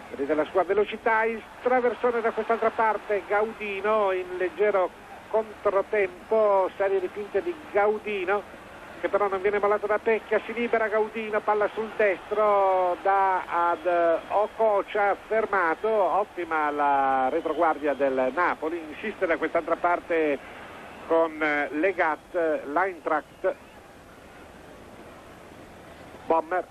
[SPEAKER 2] vedete la sua velocità, il traversone da quest'altra parte, Gaudino in leggero controtempo, serie di finte di Gaudino che però non viene mollato da Pecchia, si libera Gaudino, palla sul destro da ad Ococia, fermato, ottima la retroguardia del Napoli, insiste da quest'altra parte con eh, Legat, Leintracht, Bomber,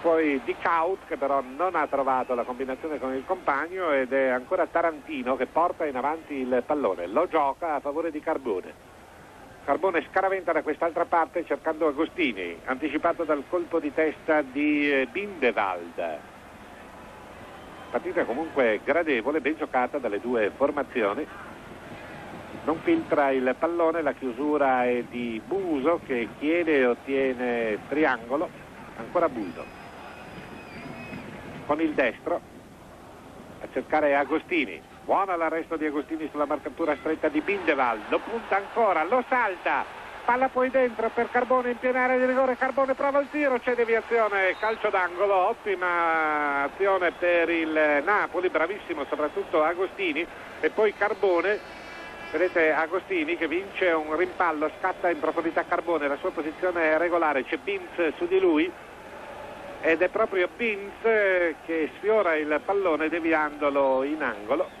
[SPEAKER 2] poi Di Kaut che però non ha trovato la combinazione con il compagno ed è ancora Tarantino che porta in avanti il pallone, lo gioca a favore di Carbone. Carbone scaraventa da quest'altra parte cercando Agostini, anticipato dal colpo di testa di eh, Bindewald. Partita comunque gradevole, ben giocata dalle due formazioni. Non filtra il pallone, la chiusura è di Buso che chiede e ottiene triangolo, ancora Buso. Con il destro a cercare Agostini, Buona l'arresto di Agostini sulla marcatura stretta di Bindewald. Lo punta ancora, lo salta. Palla poi dentro per Carbone in piena area di rigore. Carbone prova il tiro, c'è deviazione, calcio d'angolo. Ottima azione per il Napoli, bravissimo soprattutto Agostini. E poi Carbone Vedete Agostini che vince un rimpallo, scatta in profondità Carbone, la sua posizione è regolare, c'è Binz su di lui ed è proprio Binz che sfiora il pallone deviandolo in angolo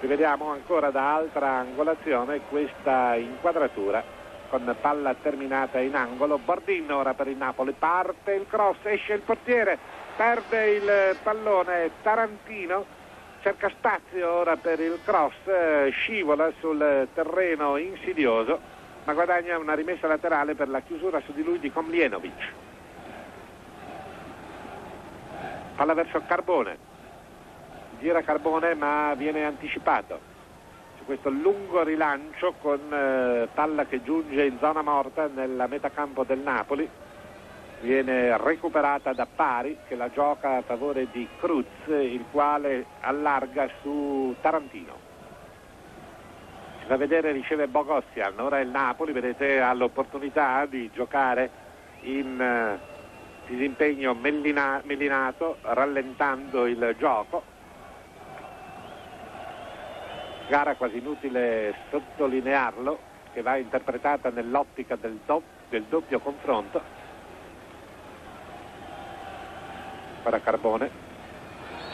[SPEAKER 2] rivediamo ancora da altra angolazione questa inquadratura con palla terminata in angolo. Bordin ora per il Napoli parte il cross esce il portiere perde il pallone Tarantino cerca spazio ora per il cross scivola sul terreno insidioso ma guadagna una rimessa laterale per la chiusura su di lui di Komlienovic. Palla verso Carbone gira Carbone ma viene anticipato. Su questo lungo rilancio con eh, palla che giunge in zona morta nella metacampo del Napoli viene recuperata da Pari che la gioca a favore di Cruz il quale allarga su Tarantino. Si fa vedere riceve Bogossian ora il Napoli vedete ha l'opportunità di giocare in eh, disimpegno mellina, mellinato rallentando il gioco gara quasi inutile sottolinearlo, che va interpretata nell'ottica del, do, del doppio confronto. Para Carbone.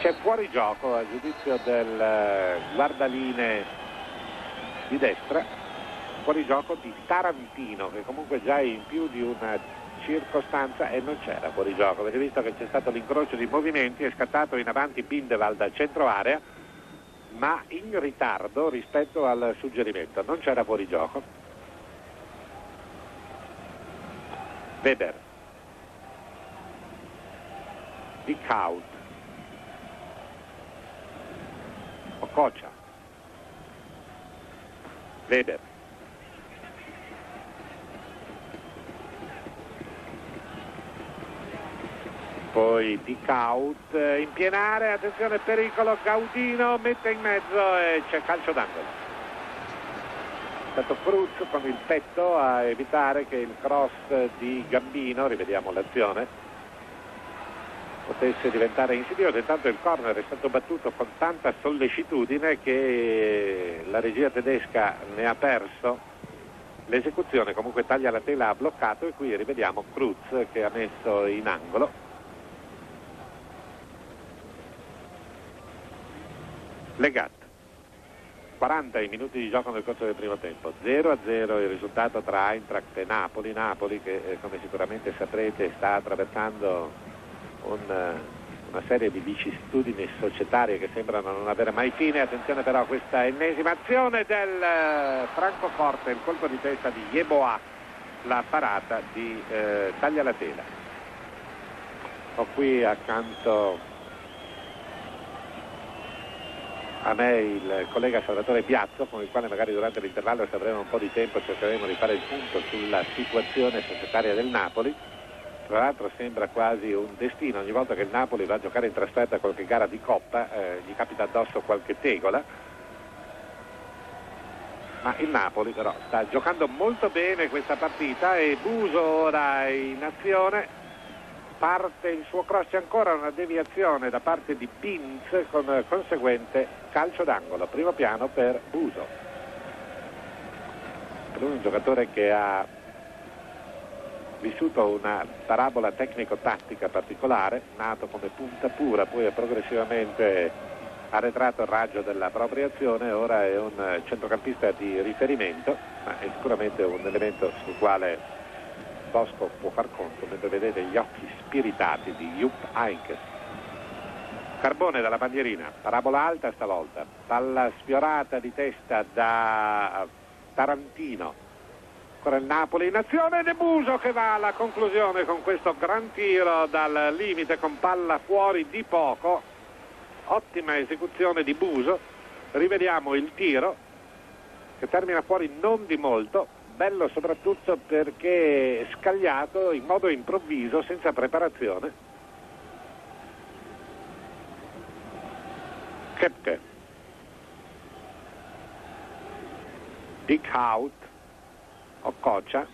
[SPEAKER 2] C'è fuori gioco a giudizio del eh, guardaline di destra, fuori gioco di Tarantino che comunque già in più di una circostanza e non c'era fuori gioco, avete visto che c'è stato l'incrocio di movimenti, è scattato in avanti Bindewald a centro area ma in ritardo rispetto al suggerimento, non c'era fuori gioco. Weber, di Kaut, Okocha, Weber, poi Picaut eh, in pienare, attenzione pericolo, Gaudino mette in mezzo e c'è calcio d'angolo. È stato Cruz con il petto a evitare che il cross di Gambino, rivediamo l'azione, potesse diventare insidioso. Intanto il corner è stato battuto con tanta sollecitudine che la regia tedesca ne ha perso l'esecuzione, comunque taglia la tela ha bloccato e qui rivediamo Cruz che ha messo in angolo. Legat. 40 i minuti di gioco nel corso del primo tempo, 0 a 0 il risultato tra Eintracht e Napoli, Napoli che eh, come sicuramente saprete sta attraversando un, eh, una serie di vicissitudini societarie che sembrano non avere mai fine, attenzione però a questa ennesima azione del eh, Francoforte, il colpo di testa di Yeboah, la parata di eh, Taglialatela. Ho qui accanto a me il collega Salvatore Piazzo con il quale magari durante l'intervallo se avremo un po' di tempo cercheremo di fare il punto sulla situazione societaria del Napoli. Tra l'altro sembra quasi un destino. Ogni volta che il Napoli va a giocare in trasferta qualche gara di coppa eh, gli capita addosso qualche tegola. Ma il Napoli però sta giocando molto bene questa partita e Buso ora in azione parte il suo cross ancora una deviazione da parte di Pins con conseguente calcio d'angolo, primo piano per Buso. È un giocatore che ha vissuto una parabola tecnico-tattica particolare, nato come punta pura, poi è progressivamente arretrato il raggio della propria azione, ora è un centrocampista di riferimento, ma è sicuramente un elemento sul quale Bosco può far conto mentre vedete gli occhi spiritati di Jupp Heinkes. Carbone dalla bandierina, parabola alta stavolta, palla sfiorata di testa da Tarantino, ancora il Napoli in azione De Buso che va alla conclusione con questo gran tiro dal limite con palla fuori di poco, ottima esecuzione di Buso, rivediamo il tiro che termina fuori non di molto, bello soprattutto perché scagliato in modo improvviso, senza preparazione. Kepke. Dick Hout, Occoccia,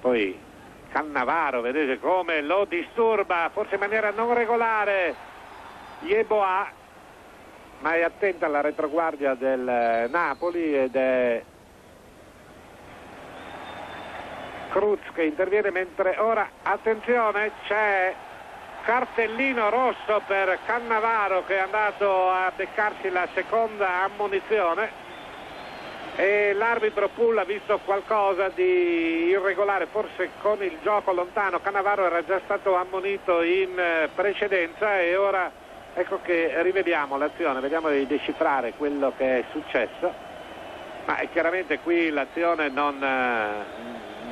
[SPEAKER 2] poi Cannavaro, vedete come lo disturba, forse in maniera non regolare, Yeboah, ma è attenta alla retroguardia del Napoli ed è Cruz che interviene mentre ora, attenzione, c'è cartellino rosso per Cannavaro che è andato a beccarsi la seconda ammonizione e l'arbitro Pull ha visto qualcosa di irregolare, forse con il gioco lontano. Cannavaro era già stato ammonito in precedenza e ora ecco che rivediamo l'azione, vediamo di decifrare quello che è successo. Ma chiaramente qui l'azione non,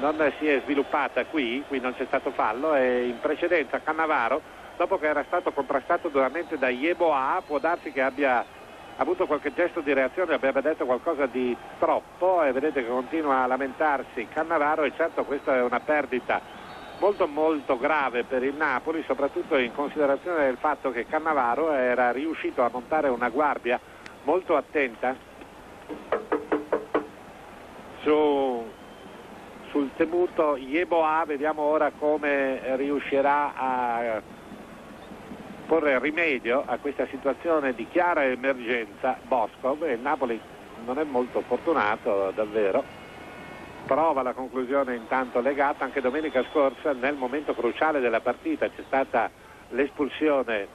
[SPEAKER 2] non si è sviluppata qui, qui non c'è stato fallo e in precedenza Cannavaro, dopo che era stato contrastato duramente da Yeboah, può darsi che abbia avuto qualche gesto di reazione, abbia detto qualcosa di troppo e vedete che continua a lamentarsi Cannavaro e certo questa è una perdita molto molto grave per il Napoli, soprattutto in considerazione del fatto che Cannavaro era riuscito a montare una guardia molto attenta su sul temuto Yeboah vediamo ora come riuscirà a porre rimedio a questa situazione di chiara emergenza. Boscov e il Napoli non è molto fortunato davvero. Prova la conclusione intanto legata anche domenica scorsa nel momento cruciale della partita c'è stata l'espulsione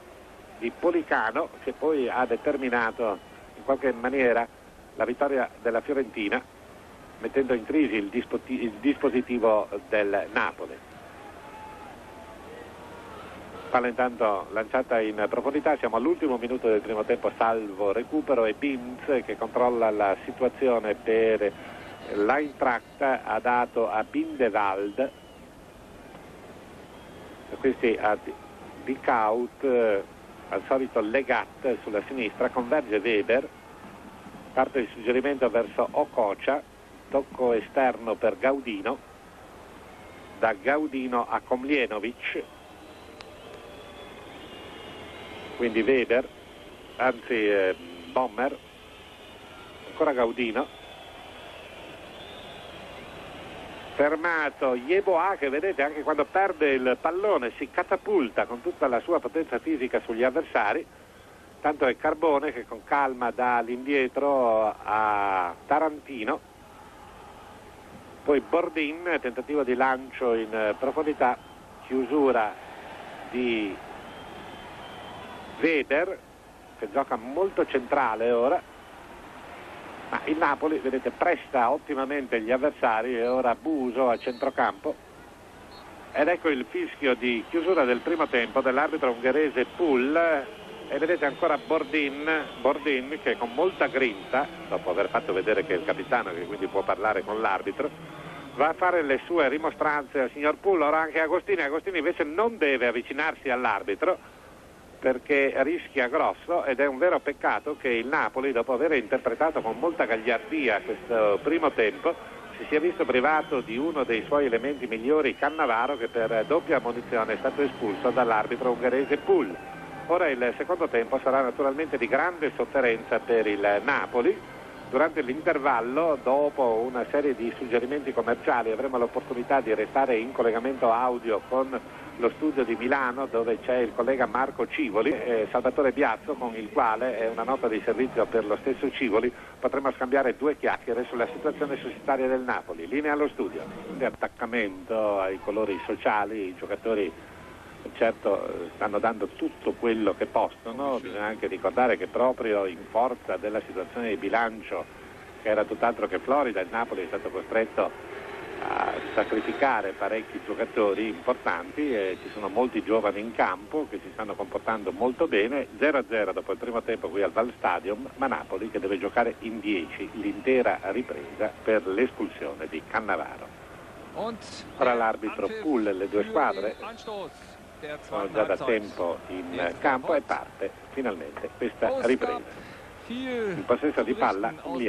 [SPEAKER 2] di Policano che poi ha determinato in qualche maniera la vittoria della Fiorentina mettendo in crisi il, il dispositivo del Napoli. Palla intanto lanciata in profondità, siamo all'ultimo minuto del primo tempo salvo recupero e Bims che controlla la situazione per l'Eintracht ha dato a Bindewald questi a Dicaut al solito Legat sulla sinistra converge Weber parte il suggerimento verso Ococia tocco esterno per Gaudino da Gaudino a Komlienovic quindi Weber anzi eh, Bommer ancora Gaudino. Fermato Yeboah che vedete anche quando perde il pallone si catapulta con tutta la sua potenza fisica sugli avversari. Tanto è Carbone che con calma dà all'indietro a Tarantino poi Bordin, tentativo di lancio in profondità, chiusura di Veder che gioca molto centrale ora, ma il Napoli, vedete, presta ottimamente gli avversari e ora Buso a centrocampo. Ed ecco il fischio di chiusura del primo tempo dell'arbitro ungherese Pull e vedete ancora Bordin, Bordin che con molta grinta, dopo aver fatto vedere che è il capitano che quindi può parlare con l'arbitro, va a fare le sue rimostranze al signor Pullor anche Agostini. Agostini invece non deve avvicinarsi all'arbitro perché rischia grosso ed è un vero peccato che il Napoli, dopo aver interpretato con molta gagliardia questo primo tempo, si sia visto privato di uno dei suoi elementi migliori, Cannavaro, che per doppia munizione è stato espulso dall'arbitro ungherese Pull. Ora il secondo tempo sarà naturalmente di grande sofferenza per il Napoli durante l'intervallo, dopo una serie di suggerimenti commerciali, avremo l'opportunità di restare in collegamento audio con lo studio di Milano dove c'è il collega Marco Civoli e Salvatore Biazzo con il quale è una nota di servizio per lo stesso Civoli potremo scambiare due chiacchiere sulla situazione societaria del Napoli. Linea allo studio. Di attaccamento ai colori sociali, i giocatori certo stanno dando tutto quello che possono, bisogna anche ricordare che proprio in forza della situazione di bilancio che era tutt'altro che florida, il Napoli è stato costretto a sacrificare parecchi giocatori importanti e ci sono molti giovani in campo che si stanno comportando molto bene, 0-0 dopo il primo tempo qui al Val Stadium, ma Napoli che deve giocare in 10 l'intera ripresa per l'espulsione di Cannavaro. Ora l'arbitro pull le due squadre sono già da tempo in campo e parte finalmente questa ripresa. In possesso di palla
[SPEAKER 4] vor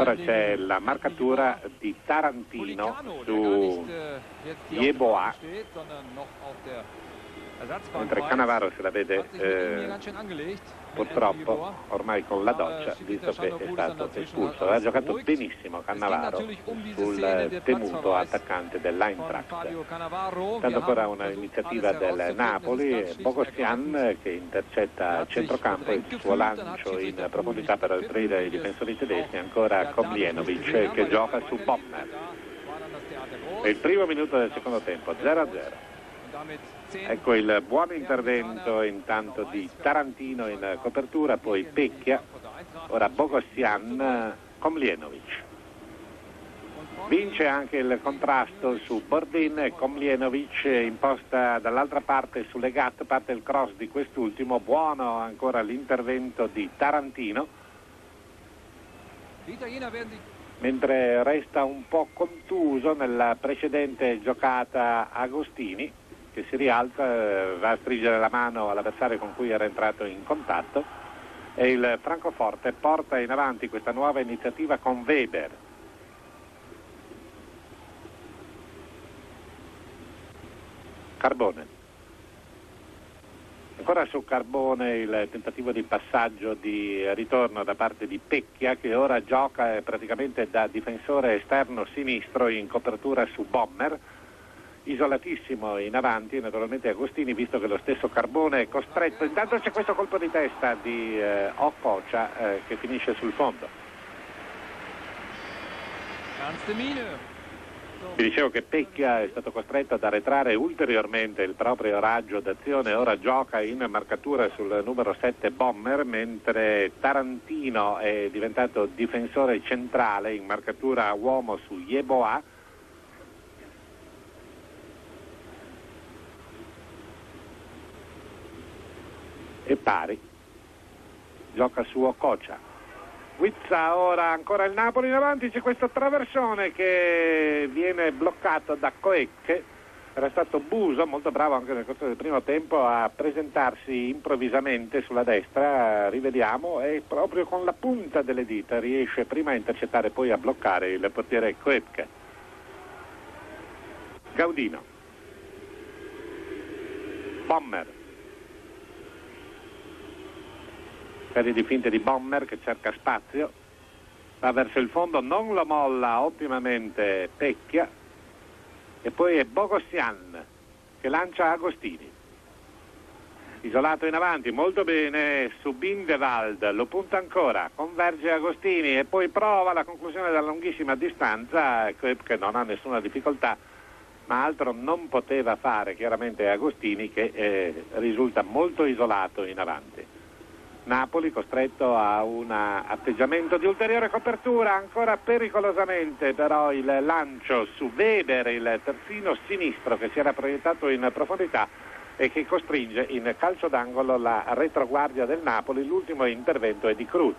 [SPEAKER 2] Ora c'è la marcatura di Tarantino su Yeboah, mentre Cannavaro se la vede eh, purtroppo ormai con la doccia, visto che è stato espulso. Ha giocato benissimo Cannavaro sul temuto attaccante dell'Eintracht. Tanto ancora un'iniziativa del Napoli, Bogostian che intercetta a centrocampo il suo lancio in profondità per aprire i difensori tedeschi, ancora Komljenovic che gioca su Bommel. È il primo minuto del secondo tempo, 0-0. Ecco il buon intervento intanto di Tarantino in copertura, poi Pecchia, ora Bogossian, Komljenovic. Vince anche il contrasto su Bordin. E Komljenovic imposta dall'altra parte su Legat, parte il cross di quest'ultimo, buono ancora l'intervento di Tarantino, mentre resta un po' contuso nella precedente giocata Agostini che si rialza, eh, va a stringere la mano all'avversario con cui era entrato in contatto e il Francoforte porta in avanti questa nuova iniziativa con Weber. Carbone. Ancora su Carbone il tentativo di passaggio di ritorno da parte di Pecchia che ora gioca eh, praticamente da difensore esterno sinistro in copertura su Bommer isolatissimo in avanti, naturalmente Agostini, visto che lo stesso Carbone è costretto. Intanto c'è questo colpo di testa di eh, Occocia eh, che finisce sul fondo. Vi dicevo che Pecchia è stato costretto ad arretrare ulteriormente il proprio raggio d'azione, ora gioca in marcatura sul numero 7 Bomber, mentre Tarantino è diventato difensore centrale in marcatura a uomo su Yeboah. E pari. Gioca su Ococia. Guizza ora ancora il Napoli in avanti, c'è questo traversone che viene bloccato da Coecche. Era stato Buso, molto bravo anche nel corso del primo tempo, a presentarsi improvvisamente sulla destra, rivediamo, e proprio con la punta delle dita riesce prima a intercettare, poi a bloccare il portiere Coecche. Gaudino. Bommer. Serie di finte di Bomber che cerca spazio, va verso il fondo, non lo molla ottimamente Pecchia e poi è Bogossian che lancia Agostini. Isolato in avanti, molto bene su Bindewald, lo punta ancora, converge Agostini e poi prova la conclusione da lunghissima distanza, che non ha nessuna difficoltà, ma altro non poteva fare chiaramente Agostini che eh, risulta molto isolato in avanti. Napoli costretto a un atteggiamento di ulteriore copertura, ancora pericolosamente però il lancio su Weber, il terzino sinistro che si era proiettato in profondità e che costringe in calcio d'angolo la retroguardia del Napoli, l'ultimo intervento è di Cruz.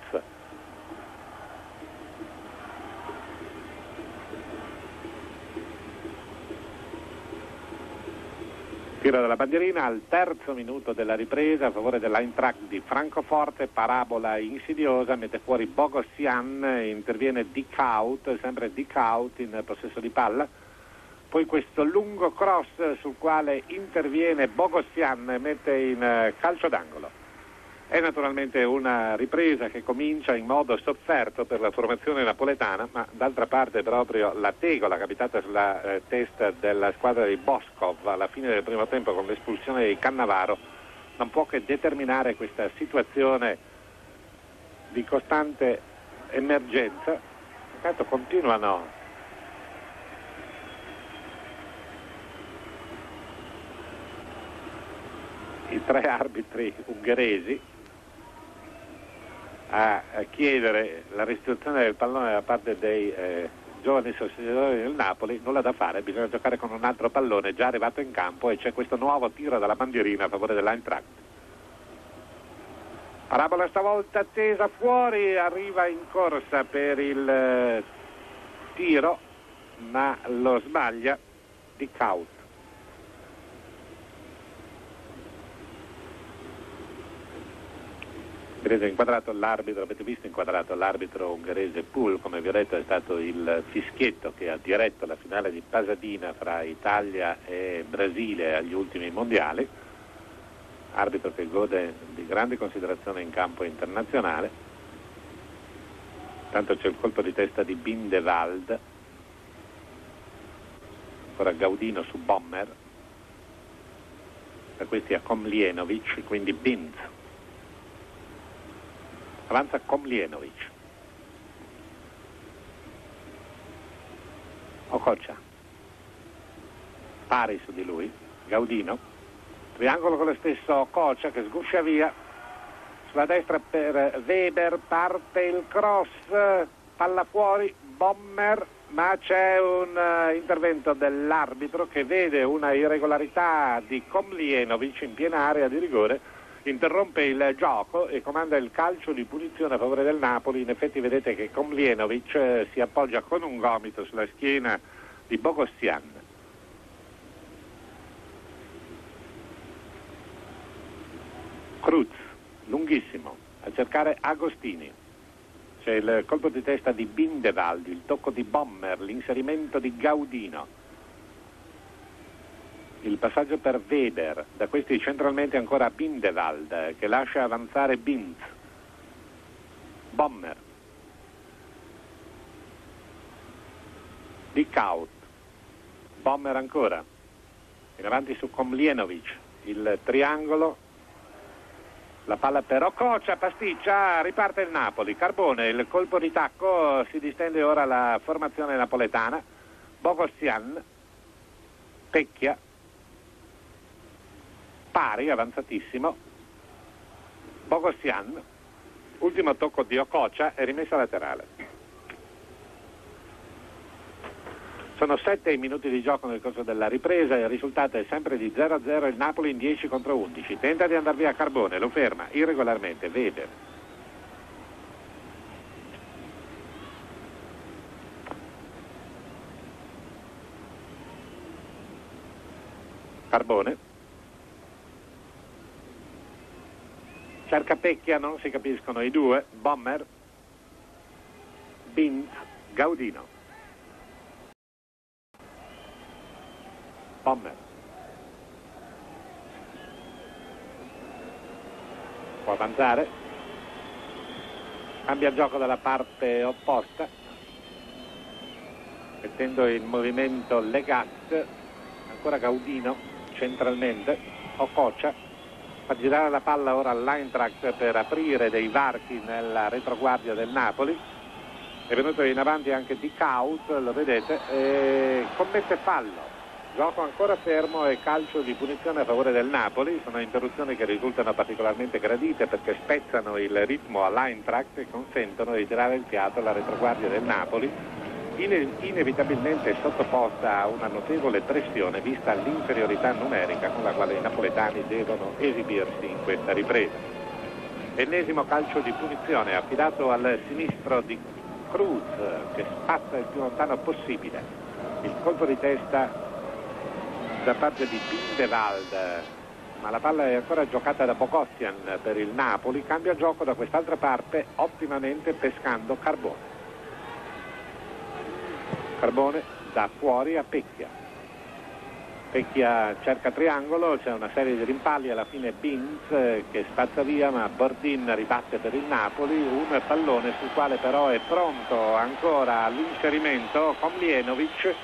[SPEAKER 2] Tiro della bandierina al terzo minuto della ripresa a favore dell'Eintracht di Francoforte, parabola insidiosa, mette fuori Bogossian, interviene Dicaut, sempre Dicaut in possesso di palla, poi questo lungo cross sul quale interviene Bogossian e mette in eh, calcio d'angolo. È naturalmente una ripresa che comincia in modo sofferto per la formazione napoletana, ma d'altra parte proprio la tegola capitata sulla eh, testa della squadra di Boskov alla fine del primo tempo con l'espulsione di Cannavaro non può che determinare questa situazione di costante emergenza. Intanto continuano i tre arbitri ungheresi a, chiedere la restituzione del pallone da parte dei eh, giovani sostenitori del Napoli, nulla da fare, bisogna giocare con un altro pallone già arrivato in campo e c'è questo nuovo tiro dalla bandierina a favore dell'Eintracht. Parabola stavolta attesa fuori, arriva in corsa per il eh, tiro, ma lo sbaglia di Kaut. Vedete inquadrato l'arbitro, avete visto inquadrato l'arbitro ungherese Pool, come vi ho detto è stato il fischietto che ha diretto la finale di Pasadina fra Italia e Brasile agli ultimi mondiali, arbitro che gode di grande considerazione in campo internazionale. Tanto c'è il colpo di testa di Bindewald, ancora Gaudino su Bommer, da questi a Komlienovic, quindi Binz avanza Komlienovic. Okocha. Pari su di lui, Gaudino. Triangolo con lo stesso Okocha che sguscia via. Sulla destra per Weber parte il cross, palla fuori, Bommer, ma c'è un uh, intervento dell'arbitro che vede una irregolarità di Komlienovic in piena area di rigore interrompe il gioco e comanda il calcio di punizione a favore del Napoli. In effetti vedete che Komlienovic eh, si appoggia con un gomito sulla schiena di Bogostian. Cruz, lunghissimo, a cercare Agostini. C'è il colpo di testa di Bindevaldi, il tocco di Bommer, l'inserimento di Gaudino il passaggio per Weber, da questi centralmente ancora Bindewald che lascia avanzare Binz, Bommer, Di Kaut, Bommer ancora, in avanti su Komlienovic, il triangolo, la palla per Ococia, pasticcia, riparte il Napoli, Carbone, il colpo di tacco, si distende ora la formazione napoletana, Bogossian, Pecchia, pari, avanzatissimo, Bogossian, ultimo tocco di Ococia e rimessa laterale. Sono sette i minuti di gioco nel corso della ripresa, il risultato è sempre di 0-0 il Napoli in 10 contro 11. Tenta di andare via Carbone, lo ferma irregolarmente, Weber. Carbone Cercapecchia non si capiscono i due, Bommer, Binz, Gaudino. Bommer. Può avanzare. Cambia gioco dalla parte opposta. Mettendo in movimento Legat, ancora Gaudino centralmente, Ococia fa girare la palla ora all'Eintracht per aprire dei varchi nella retroguardia del Napoli è venuto in avanti anche Di Kaut, lo vedete, e commette fallo. Gioco ancora fermo e calcio di punizione a favore del Napoli. Sono interruzioni che risultano particolarmente gradite perché spezzano il ritmo all'Eintracht e consentono di tirare il fiato alla retroguardia del Napoli inevitabilmente sottoposta a una notevole pressione vista l'inferiorità numerica con la quale i napoletani devono esibirsi in questa ripresa. Ennesimo calcio di punizione affidato al sinistro di Cruz che spazza il più lontano possibile. Il colpo di testa da parte di Bindewald ma la palla è ancora giocata da Bogossian per il Napoli, cambia gioco da quest'altra parte ottimamente pescando Carbone. Carbone da fuori a Pecchia. Pecchia cerca triangolo, c'è una serie di rimpalli, alla fine Binz eh, che spazza via ma Bordin ribatte per il Napoli, un pallone sul quale però è pronto ancora l'inserimento Komlienovic,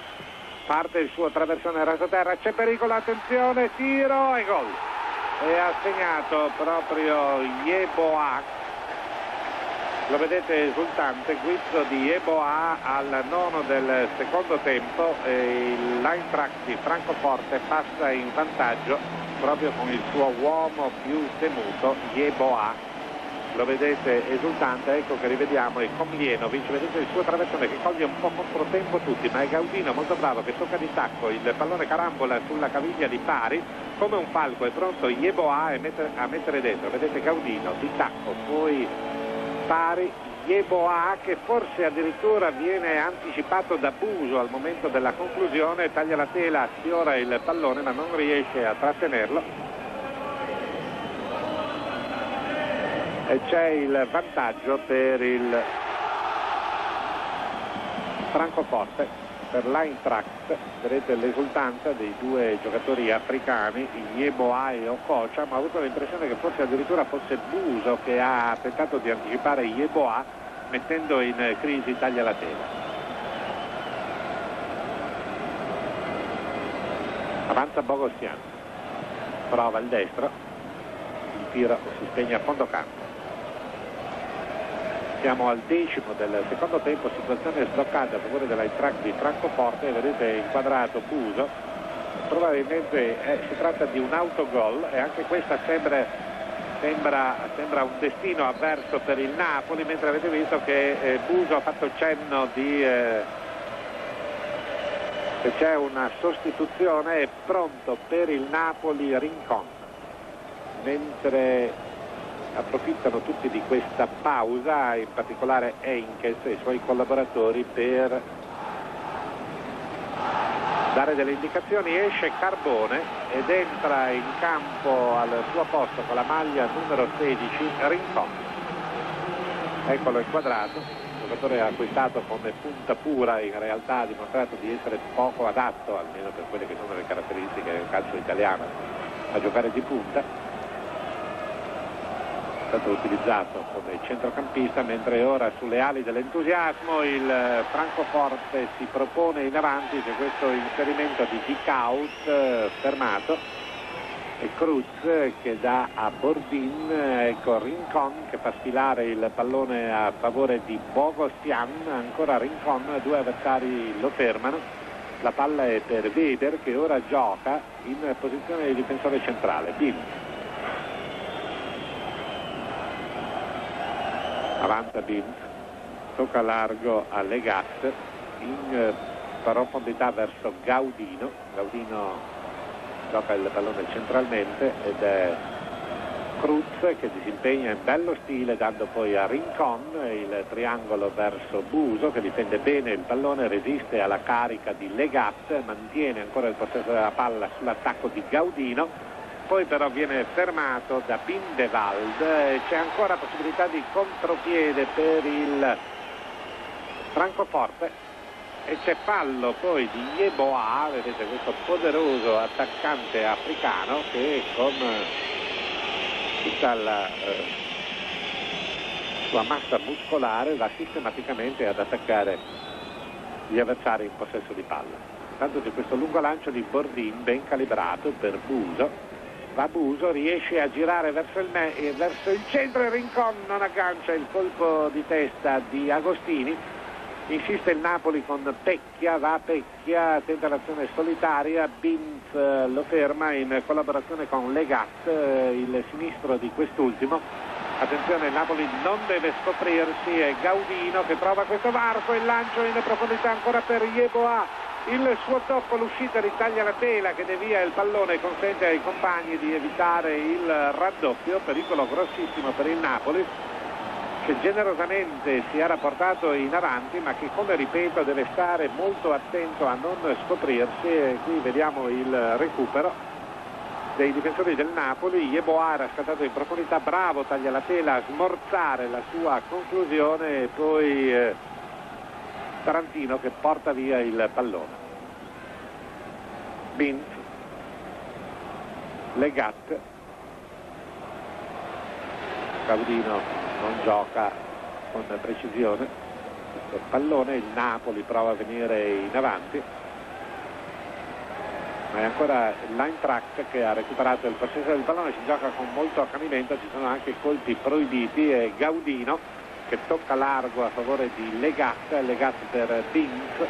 [SPEAKER 2] parte il suo traversone rasoterra, c'è pericolo, attenzione, tiro e gol. E ha segnato proprio Yeboak lo vedete esultante, guizzo di Eboa al nono del secondo tempo il L'Eintracht di Francoforte passa in vantaggio proprio con il suo uomo più temuto, Yeboa lo vedete esultante, ecco che rivediamo il Komlienovic, vedete il suo traversone che coglie un po' controtempo tutti, ma è Gaudino molto bravo che tocca di tacco il pallone carambola sulla caviglia di pari, come un falco è pronto Yeboa a mettere dentro, vedete Gaudino di tacco, poi pari Yeboa che forse addirittura viene anticipato da Buso al momento della conclusione, taglia la tela, sfiora il pallone ma non riesce a trattenerlo. E c'è il vantaggio per il Francoforte per l'Eintracht. Vedete l'esultanza dei due giocatori africani Yeboa e Okocha ma ho avuto l'impressione che forse addirittura fosse Buso che ha tentato di anticipare Yeboa mettendo in crisi taglia la tela avanza Bogostian. Prova il destro. Il tiro si spegne a fondo campo siamo al decimo del secondo tempo, situazione sbloccata a favore dell'Eintracht di Francoforte, vedete inquadrato Buso, probabilmente eh, si tratta di un autogol e anche questa sembra, sembra, sembra, un destino avverso per il Napoli, mentre avete visto che eh, Buso ha fatto cenno di... Eh, se c'è una sostituzione è pronto per il Napoli Rincon mentre approfittano tutti di questa pausa, in particolare Enkes e i suoi collaboratori per dare delle indicazioni, esce Carbone ed entra in campo al suo posto con la maglia numero 16 Rincon. Eccolo inquadrato, il giocatore acquistato come punta pura in realtà ha dimostrato di essere poco adatto, almeno per quelle che sono le caratteristiche del calcio italiano, a giocare di punta stato utilizzato come centrocampista mentre ora sulle ali dell'entusiasmo il eh, Francoforte si propone in avanti c'è questo inserimento di Dicaut eh, fermato e Cruz che dà a Bordin ecco Rincon che fa sfilare il pallone a favore di Bogostian ancora Rincon due avversari lo fermano. La palla è per Weber che ora gioca in posizione di difensore centrale. Bim avanza Bint, tocca largo a Legat, in eh, profondità verso Gaudino, Gaudino gioca il pallone centralmente ed è Cruz che disimpegna in bello stile dando poi a Rincon il triangolo verso Buso che difende bene il pallone, resiste alla carica di Legat, mantiene ancora il possesso della palla sull'attacco di Gaudino poi però viene fermato da Bindewald e c'è ancora possibilità di contropiede per il Francoforte. E c'è fallo poi di Yeboah, vedete questo poderoso attaccante africano che con tutta la eh, sua massa muscolare va sistematicamente ad attaccare gli avversari in possesso di palla. Tanto c'è questo lungo lancio di Bordin ben calibrato per Buso Babuso riesce a girare verso il, me, eh, verso il centro e Rincon non aggancia il colpo di testa di Agostini insiste il Napoli con Pecchia, va Pecchia, tenta l'azione solitaria, Bint eh, lo ferma in collaborazione con Legat, eh, il sinistro di quest'ultimo. Attenzione, il Napoli non deve scoprirsi, è Gaudino che trova questo varco, il lancio in profondità ancora per Yeboah il suo tocco l'uscita ritaglia la tela che devia il pallone e consente ai compagni di evitare il raddoppio, pericolo grossissimo per il Napoli che generosamente si era portato in avanti ma che come ripeto deve stare molto attento a non scoprirsi. E qui vediamo il recupero dei difensori del Napoli. Yeboah era scattato in profondità bravo taglia la tela a smorzare la sua conclusione e poi eh, Tarantino che porta via il pallone. Bint, Legat, Caudino non gioca con precisione. Questo pallone, il Napoli prova a venire in avanti. Ma è ancora l'Eintracht che ha recuperato il possesso del pallone, si gioca con molto accanimento, ci sono anche colpi proibiti e Gaudino che tocca largo a favore di Legat, Legat per Pins,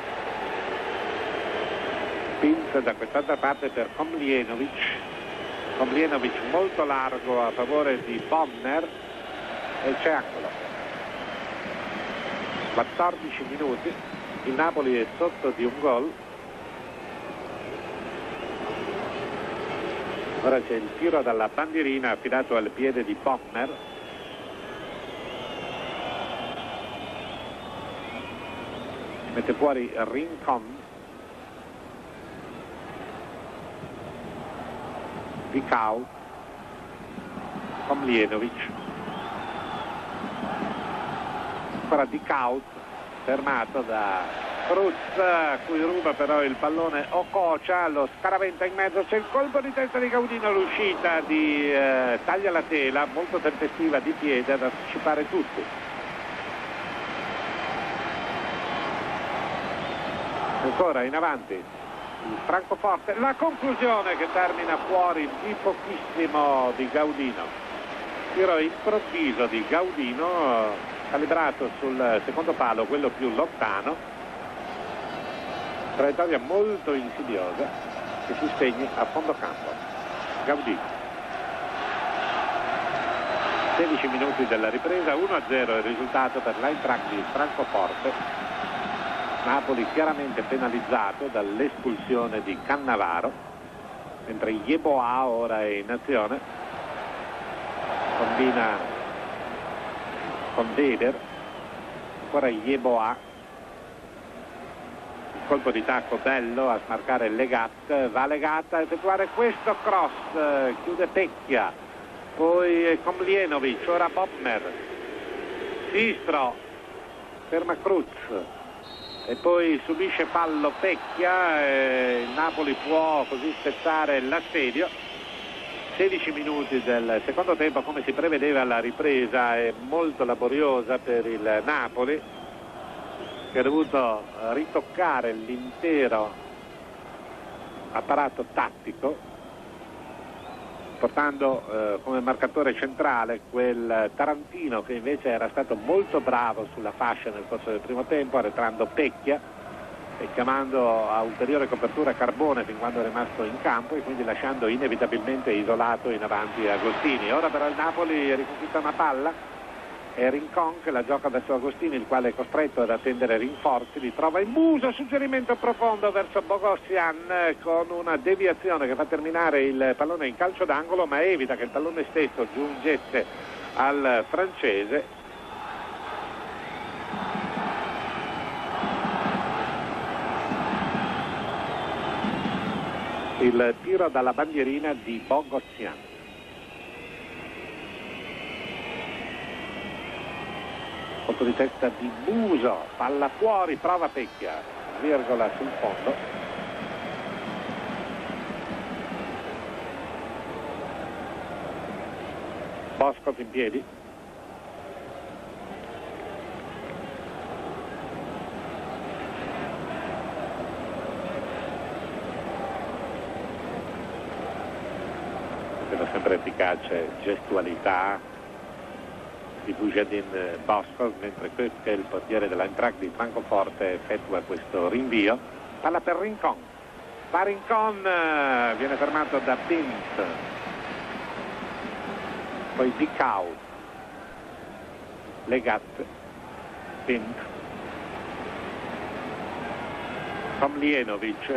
[SPEAKER 2] Pins da quest'altra parte per Komlienovic, Komlienovic molto largo a favore di Bonner e c'è angolo. 14 minuti, il Napoli è sotto di un gol. Ora c'è il tiro dalla bandierina affidato al piede di Bonner. Mette fuori Rincon. Vicau. Komlienovic. Ancora di Caut fermato da Cruz cui ruba però il pallone Ococia, lo scaraventa in mezzo, c'è il colpo di testa di Gaudino, l'uscita di eh, taglia la tela, molto tempestiva di piede ad anticipare tutti. Ancora in avanti il Francoforte, la conclusione che termina fuori di pochissimo di Gaudino. Tiro improvviso di Gaudino calibrato sul secondo palo, quello più lontano, traiettoria molto insidiosa che si spegne a fondo campo. Gaudino. 16 minuti della ripresa, 1-0 il risultato per l'Eintracht di Francoforte. Napoli chiaramente penalizzato dall'espulsione di Cannavaro, mentre Yeboah ora è in azione, combina con Deder ancora Yeboah. Il colpo di tacco bello a smarcare Legat. Va Legat a effettuare questo cross chiude Pecchia. Poi Komlienovic ora Bobner sinistro ferma Cruz e poi subisce fallo Pecchia il Napoli può così spezzare l'assedio. 16 minuti del secondo tempo come si prevedeva la ripresa è molto laboriosa per il Napoli che ha dovuto ritoccare l'intero apparato tattico portando eh, come marcatore centrale quel Tarantino che invece era stato molto bravo sulla fascia nel corso del primo tempo arretrando Pecchia e chiamando a ulteriore copertura Carbone fin quando è rimasto in campo e quindi lasciando inevitabilmente isolato in avanti Agostini. Ora però il Napoli riconquista una palla è Rincon che la gioca verso Agostini il quale è costretto ad attendere rinforzi li trova in muso suggerimento profondo verso Bogossian con una deviazione che fa terminare il pallone in calcio d'angolo ma evita che il pallone stesso giungesse al francese il tiro dalla bandierina di Bogossian. Colpo di testa di Buso, palla fuori, prova Pecchia, virgola sul fondo. Boscov in piedi. sempre efficace gestualità di Bujadin Bosco, mentre Köpke, il portiere dell'Eintracht di Francoforte, effettua questo rinvio. Palla per Rincon. Va Rincon, viene fermato da Pint. Poi Dicau. Legat. Pint. Komlienovic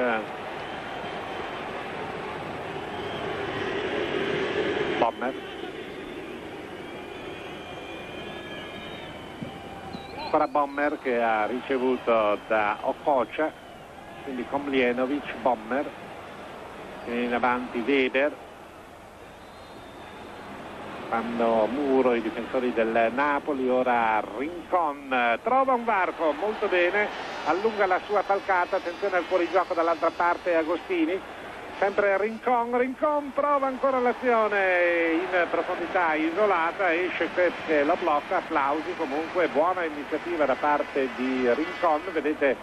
[SPEAKER 2] Bomber ancora Bomber che ha ricevuto da Okocha quindi Komlienovic, Bomber in avanti Weber fanno muro i difensori del Napoli ora Rincon. Trova un varco molto bene allunga la sua falcata attenzione al fuorigioco dall'altra parte Agostini sempre Rincon, Rincon prova ancora l'azione in profondità isolata, esce che lo blocca, applausi comunque, buona iniziativa da parte di Rincon, vedete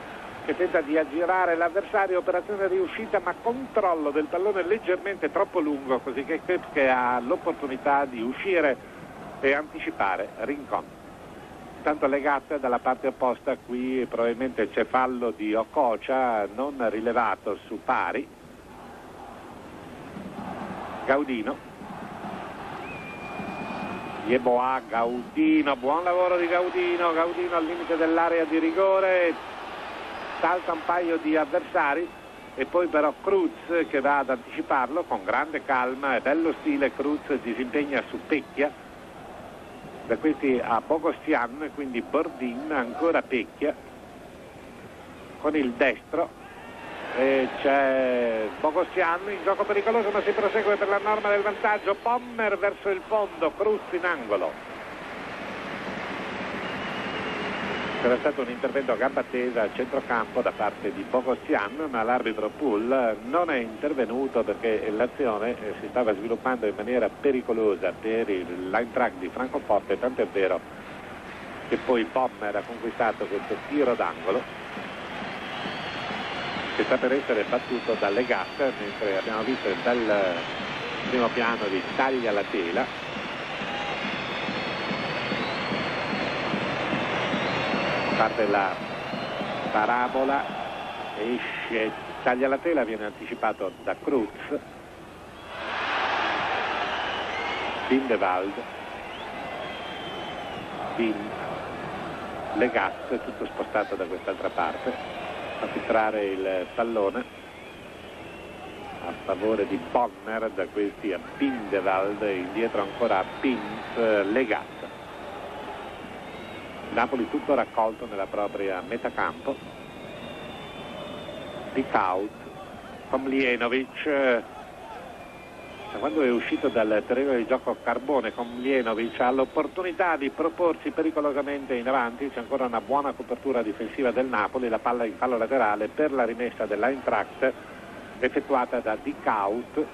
[SPEAKER 2] che tenta di aggirare l'avversario, operazione riuscita ma controllo del pallone leggermente troppo lungo, così che Kepke ha l'opportunità di uscire e anticipare Rincon. intanto legata dalla parte opposta qui probabilmente c'è fallo di Ococia non rilevato su pari Gaudino. Yeboah Gaudino buon lavoro di Gaudino Gaudino al limite dell'area di rigore salta un paio di avversari e poi però Cruz che va ad anticiparlo con grande calma e bello stile Cruz disimpegna su Pecchia da questi a Bogostian quindi Bordin ancora Pecchia con il destro e c'è Bogostian in gioco pericoloso ma si prosegue per la norma del vantaggio. Pommer verso il fondo Cruz in angolo. C'era stato un intervento a gamba tesa a centrocampo da parte di Bogostian ma l'arbitro Pool non è intervenuto perché l'azione eh, si stava sviluppando in maniera pericolosa per il line track di Francoforte tant'è vero che poi Pommer ha conquistato questo tiro d'angolo che sta per essere battuto dalle gas mentre abbiamo visto dal primo piano di taglia la tela. Parte la parabola esce taglia la tela viene anticipato da Cruz. Bindewald Bind Legas tutto spostato da quest'altra parte fa filtrare il pallone a favore di Bonner da questi a Bindewald indietro ancora a Pins Legas Napoli tutto raccolto nella propria metacampo Picaut Komlienovic eh, quando è uscito dal terreno di gioco Carbone Komlienovic ha l'opportunità di proporsi pericolosamente in avanti. C'è ancora una buona copertura difensiva del Napoli la palla in fallo laterale per la rimessa dell'Eintracht effettuata da Dicaut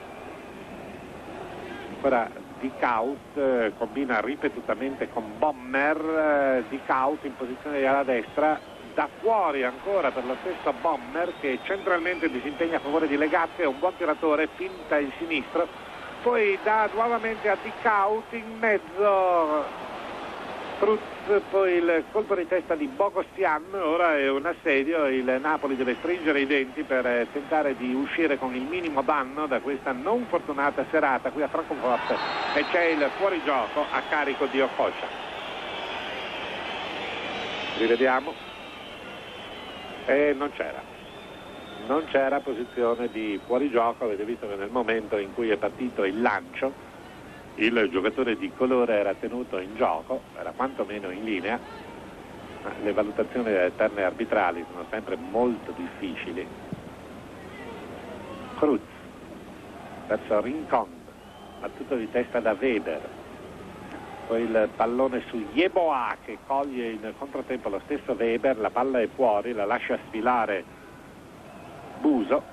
[SPEAKER 2] ancora Dicaut eh, combina ripetutamente con Bommer, eh, Dicaut in posizione di ala destra, da fuori ancora per lo stesso Bommer che centralmente disimpegna a favore di Legazzi, è un buon tiratore, finta in sinistro, poi dà nuovamente a Dicaut in mezzo Cruz, poi il colpo di testa di Bogostian, ora è un assedio, il Napoli deve stringere i denti per eh, tentare di uscire con il minimo danno da questa non fortunata serata qui a Francoforte e c'è il fuorigioco a carico di Ococia. Rivediamo. E non c'era. Non c'era posizione di fuorigioco, avete visto che nel momento in cui è partito il lancio il giocatore di colore era tenuto in gioco, era quantomeno in linea, ma le valutazioni delle terne arbitrali sono sempre molto difficili. Cruz verso Rincon, battuto di testa da Weber, poi il pallone su Yeboah che coglie in controtempo lo stesso Weber, la palla è fuori, la lascia sfilare Buso,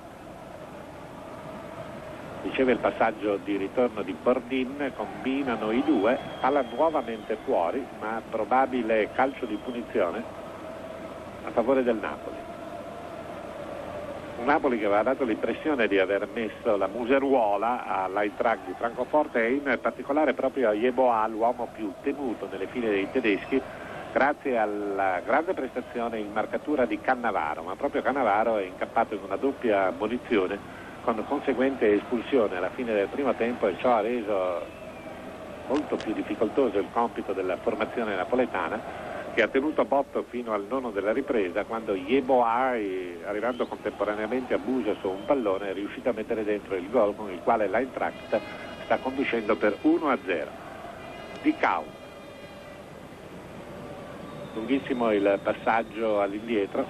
[SPEAKER 2] riceve il passaggio di ritorno di Bordin, combinano i due, palla nuovamente fuori, ma probabile calcio di punizione a favore del Napoli. Un Napoli che aveva dato l'impressione di aver messo la museruola all'Eintracht di Francoforte e in particolare proprio a Yeboah, l'uomo più temuto nelle file dei tedeschi, grazie alla grande prestazione in marcatura di Cannavaro, ma proprio Cannavaro è incappato in una doppia munizione con conseguente espulsione alla fine del primo tempo e ciò ha reso molto più difficoltoso il compito della formazione napoletana che ha tenuto a botto fino al nono della ripresa quando Yeboah, arrivando contemporaneamente a Busa su un pallone, è riuscito a mettere dentro il gol con il quale l'Eintracht sta conducendo per 1 a 0. Di Cau. Lunghissimo il passaggio all'indietro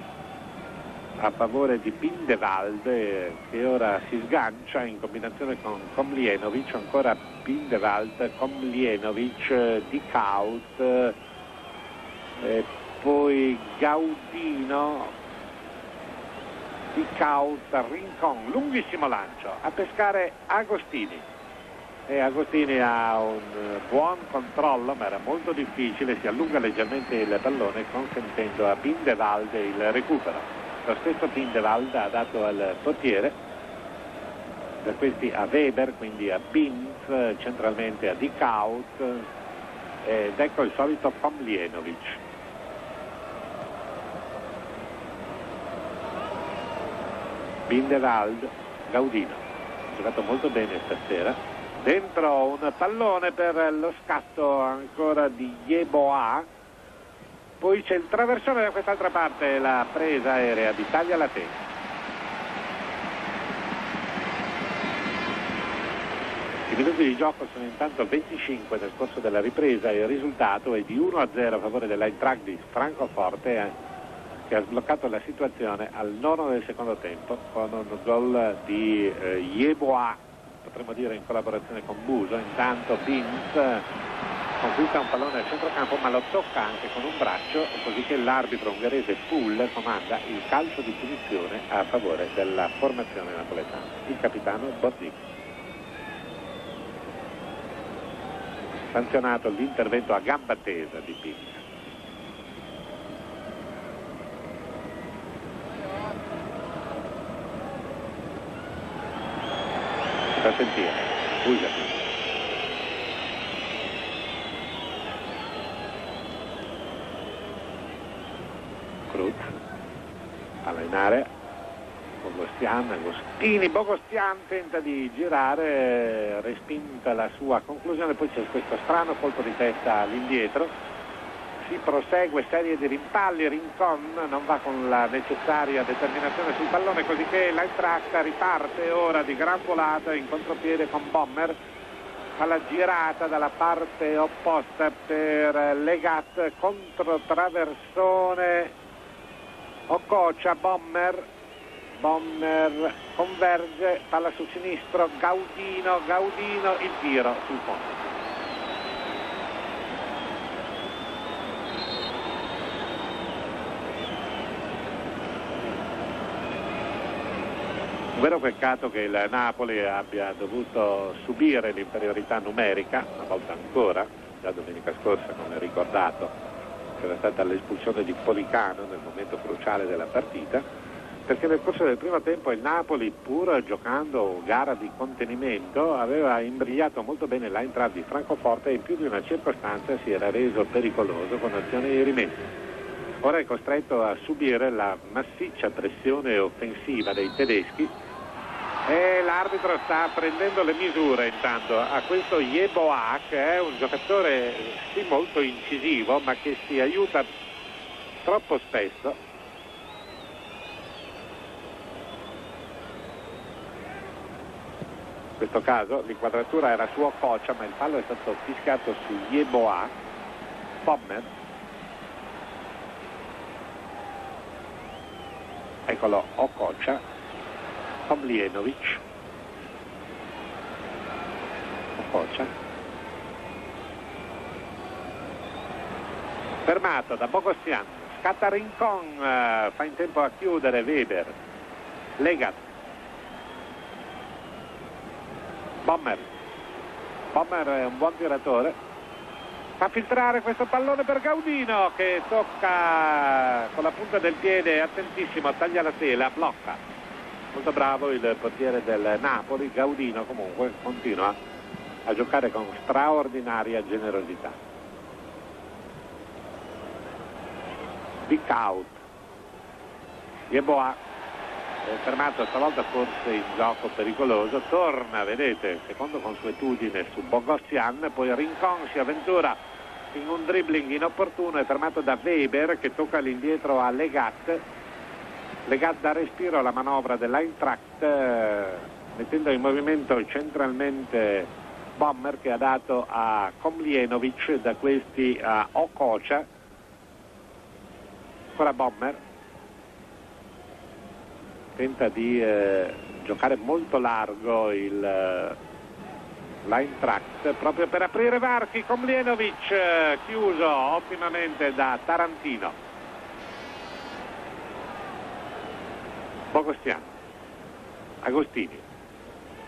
[SPEAKER 2] a favore di Bindewald che ora si sgancia in combinazione con Komlienovic, ancora Bindewald, Komlienovic, Di Kaut, e poi Gaudino, Di Kaut, Rincon, lunghissimo lancio, a pescare Agostini e Agostini ha un buon controllo ma era molto difficile, si allunga leggermente il pallone consentendo a Pindevalde il recupero. Lo stesso Pindevalde ha dato al portiere, da questi a Weber, quindi a Binz, centralmente a Dicaut ed ecco il solito Komlienovic. Bindevald, Gaudino, ha giocato molto bene stasera Dentro un pallone per lo scatto ancora di Yeboah. Poi c'è il traversone da quest'altra parte, la presa aerea di Taglia la testa. I minuti di gioco sono intanto 25 nel corso della ripresa e il risultato è di 1-0 a favore dell'Eintracht di Francoforte eh, che ha sbloccato la situazione al nono del secondo tempo con un gol di eh, Yeboah, potremmo dire in collaborazione con Buso. Intanto Bins eh, conquista un pallone al centrocampo ma lo tocca anche con un braccio così che l'arbitro ungherese Pull comanda il calcio di punizione a favore della formazione napoletana. Il capitano Bordic. sanzionato l'intervento a gamba tesa di Pini. Da sentire, Bugatti. Cruz, palla in area, Bogostian, Agostini, Bogostian tenta di girare, respinta la sua conclusione, poi c'è questo strano colpo di testa all'indietro, si prosegue serie di rimpalli, Rincon non va con la necessaria determinazione sul pallone, così che l'Eintracht riparte ora di gran volata in contropiede con Bommer, fa la girata dalla parte opposta per Legat contro traversone Ococia, Bommer Bomber converge, palla sul sinistro, Gaudino, Gaudino, il tiro sul fondo. Un vero peccato che il Napoli abbia dovuto subire l'inferiorità numerica, una volta ancora, già domenica scorsa come ricordato c'era stata l'espulsione di Policano nel momento cruciale della partita, perché nel corso del primo tempo il Napoli, pur giocando gara di contenimento, aveva imbrigliato molto bene l'Eintracht di Francoforte e in più di una circostanza si era reso pericoloso con azioni di rimesso. Ora è costretto a subire la massiccia pressione offensiva dei tedeschi e l'arbitro sta prendendo le misure intanto. A questo Yeboah che è un giocatore sì molto incisivo ma che si aiuta troppo spesso. Questo caso l'inquadratura era su Ococia ma il fallo è stato fiscato su Yeboah. Pommer. Eccolo Ococia Tomljenovic Ococia fermato da Bogostian scatta Rincon eh, fa in tempo a chiudere Weber Legat Bommer. Bommer è un buon tiratore. Fa filtrare questo pallone per Gaudino che tocca con la punta del piede, attentissimo, taglia la tela, blocca. Molto bravo il portiere del Napoli, Gaudino comunque continua a giocare con straordinaria generosità. Big out. Yeboah eh, fermato stavolta forse in gioco pericoloso, torna, vedete, secondo consuetudine su Bogossian, poi Rincon si avventura in un dribbling inopportuno, è fermato da Weber che tocca all'indietro a Legat, Legat dà respiro alla manovra dell'Eintracht, eh, mettendo in movimento centralmente Bomber che ha dato a Komlienovic, da questi a Okocha, ancora Bomber, tenta di eh, giocare molto largo il eh, Tract proprio per aprire varchi. Con Mlienovic eh, chiuso ottimamente da Tarantino Bogostiano Agostini.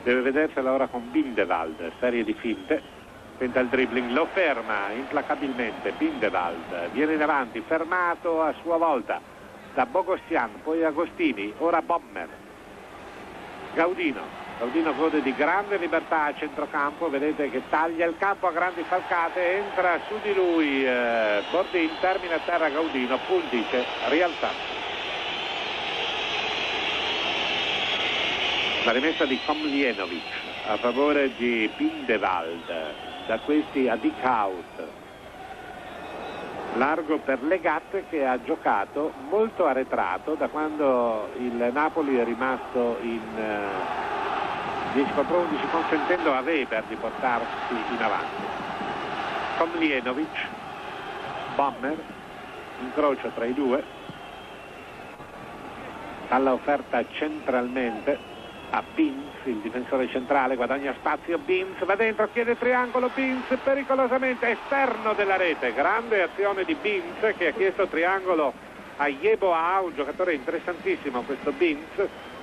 [SPEAKER 2] Deve vedersela ora con Bindewald serie di finte tenta il dribbling, lo ferma implacabilmente Bindewald. Viene in avanti, fermato a sua volta. Da Bogossian, poi Agostini, ora Bommer, Gaudino. Gaudino gode di grande libertà a centrocampo, vedete che taglia il campo a grandi falcate, entra su di lui eh, Bordin, termina a terra Gaudino, Puntice rialzato. La rimessa di Komljenovic a favore di Bindewald, da questi a Dickhout. Largo per Legat che ha giocato molto arretrato da quando il Napoli è rimasto in eh, 10 contro 11 consentendo a Weber di portarsi in avanti. Komljenovic, Bomber, incrocio tra i due, palla offerta centralmente a Bins, il difensore centrale, guadagna spazio, Bins va dentro, chiede triangolo, Bins pericolosamente esterno della rete, grande azione di Bins che ha chiesto triangolo a Yeboah, un giocatore interessantissimo questo Bins,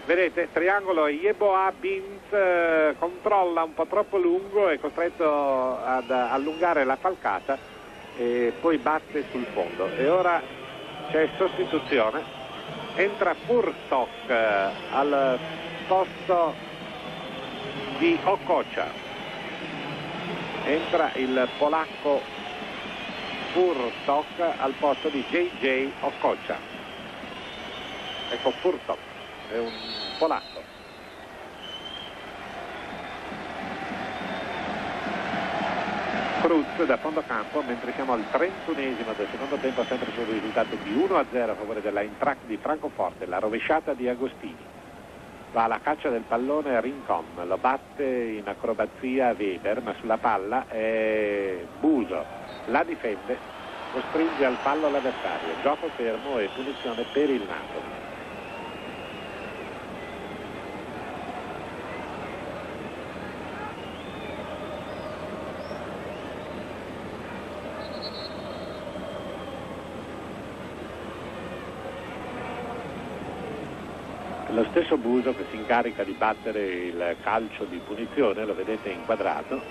[SPEAKER 2] vedete triangolo a Yeboah, Bins eh, controlla un po' troppo lungo, è costretto ad allungare la falcata e poi batte sul fondo. E ora c'è sostituzione, entra Furtok eh, al posto di Okocha. Entra il polacco Furtok al posto di JJ Okocha. Ecco Furtok, è un polacco. Cruz da fondo campo mentre siamo al 31esimo del secondo tempo sempre sul risultato di 1-0 a favore dell'Eintracht di Francoforte la rovesciata di Agostini va alla caccia del pallone Rincon, lo batte in acrobazia Weber, ma sulla palla è Buso, la difende, costringe al fallo l'avversario, gioco fermo e punizione per il Napoli. Lo stesso Buso che si incarica di battere il calcio di punizione, lo vedete inquadrato,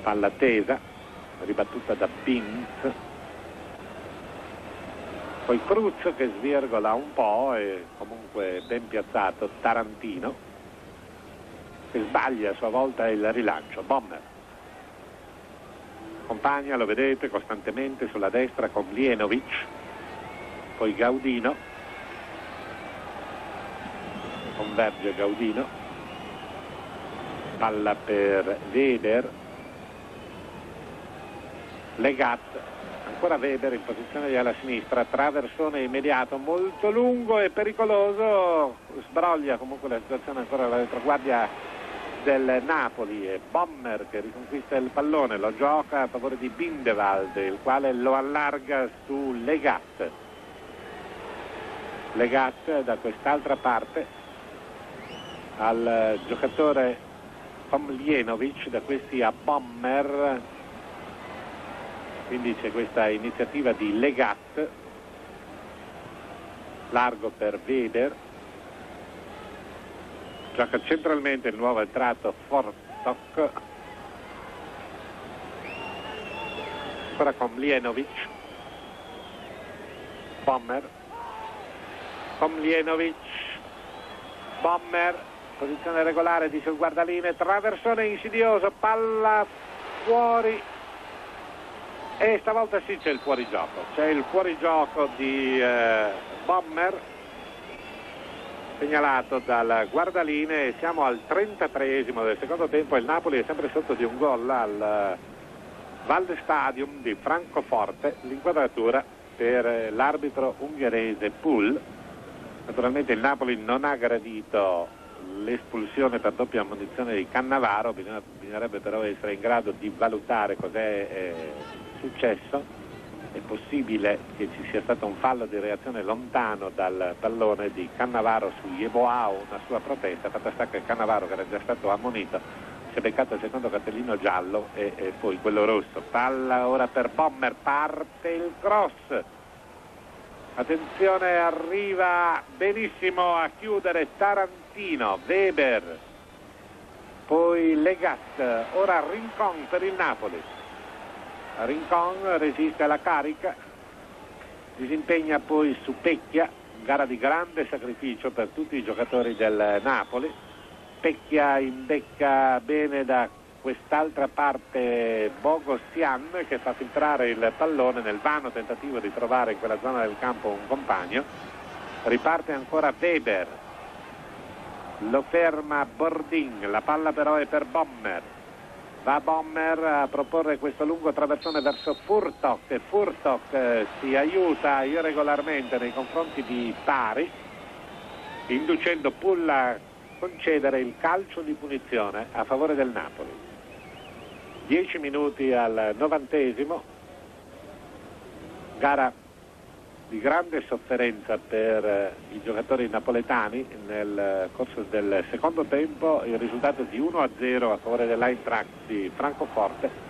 [SPEAKER 2] palla tesa, ribattuta da Bins, poi Cruz che svirgola un po' e comunque ben piazzato, Tarantino, che sbaglia a sua volta il rilancio, Bomber. Compagna, lo vedete, costantemente sulla destra con Lienovic, poi Gaudino, converge Gaudino. Palla per Weber. Legat ancora Weber in posizione di alla sinistra traversone immediato molto lungo e pericoloso sbroglia comunque la situazione ancora la retroguardia del Napoli e Bommer che riconquista il pallone lo gioca a favore di Bindewald il quale lo allarga su Legat. Legat da quest'altra parte al giocatore Komljenovic, da questi a Bommer, quindi c'è questa iniziativa di Legat, largo per Weber, gioca centralmente il nuovo entrato Fortok, ancora Komljenovic, Bommer, Komljenovic, Bommer, posizione regolare dice il guardaline traversone insidioso palla fuori. E stavolta sì c'è il fuorigioco. C'è il fuorigioco di eh, Bommer segnalato dal guardaline. Siamo al 33esimo del secondo tempo. Il Napoli è sempre sotto di un gol al Valde Stadium di Francoforte. L'inquadratura per l'arbitro ungherese Pull naturalmente il Napoli non ha gradito l'espulsione per doppia ammonizione di Cannavaro, bisogna, bisognerebbe però essere in grado di valutare cos'è eh, successo. È possibile che ci sia stato un fallo di reazione lontano dal pallone di Cannavaro su Yeboao, una sua protesta, fatta sta che Cannavaro che era già stato ammonito si è beccato il secondo cartellino giallo e, e poi quello rosso. Palla ora per Bommer, parte il cross Attenzione, arriva benissimo a chiudere Tarantino, Weber, poi Legat, ora Rincon per il Napoli. Rincon resiste alla carica, disimpegna poi su Pecchia, gara di grande sacrificio per tutti i giocatori del Napoli. Pecchia imbecca bene da quest'altra parte Bogossian che fa filtrare il pallone nel vano tentativo di trovare in quella zona del campo un compagno riparte ancora Weber lo ferma Bordin, la palla però è per Bommer. Va Bommer a proporre questo lungo traversone verso Furtok e Furtok eh, si aiuta irregolarmente nei confronti di Pari, inducendo Pulla a concedere il calcio di punizione a favore del Napoli. 10 minuti al novantesimo, gara di grande sofferenza per eh, i giocatori napoletani nel corso del secondo tempo, il risultato di 1-0 a favore dell'Eintracht di Francoforte.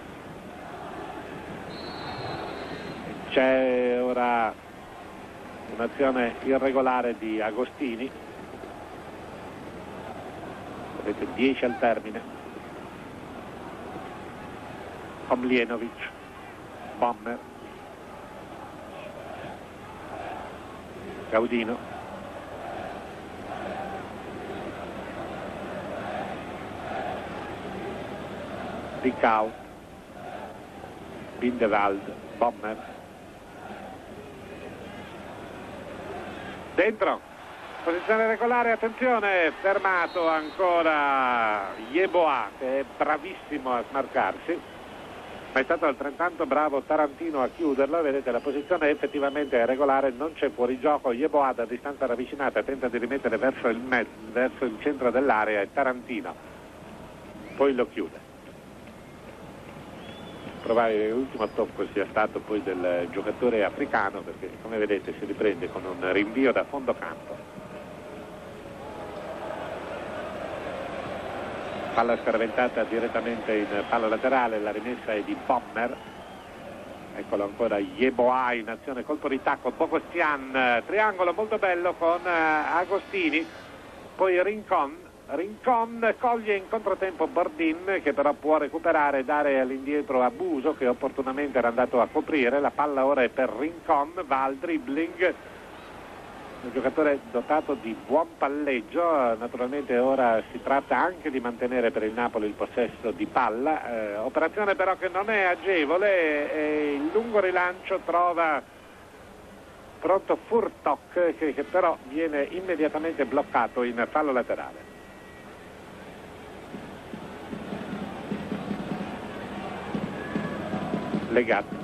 [SPEAKER 2] C'è ora un'azione irregolare di Agostini, vedete 10 al termine, Komljenovic, Bommer, Gaudino. Ricau, Bindewald, Bommer. Dentro, posizione regolare, attenzione, fermato ancora Yeboah che è bravissimo a smarcarsi ma è stato altrettanto bravo Tarantino a chiuderlo, vedete la posizione effettivamente è regolare, non c'è fuorigioco, Yeboah a distanza ravvicinata tenta di rimettere verso il, mezzo, verso il centro dell'area e Tarantino poi lo chiude. Probabile l'ultimo tocco sia stato poi del giocatore africano perché come vedete si riprende con un rinvio da fondo campo. Palla scaraventata direttamente in palla laterale, la rimessa è di Bommer. Eccolo ancora Yeboah in azione, colpo di tacco, Bogostian, triangolo molto bello con eh, Agostini, poi Rincon, Rincon coglie in controtempo Bordin che però può recuperare e dare all'indietro a Buso che opportunamente era andato a coprire, la palla ora è per Rincon, va al dribbling un giocatore dotato di buon palleggio, naturalmente ora si tratta anche di mantenere per il Napoli il possesso di palla, eh, operazione però che non è agevole e il lungo rilancio trova pronto Furtok che, che però viene immediatamente bloccato in fallo laterale. Legato.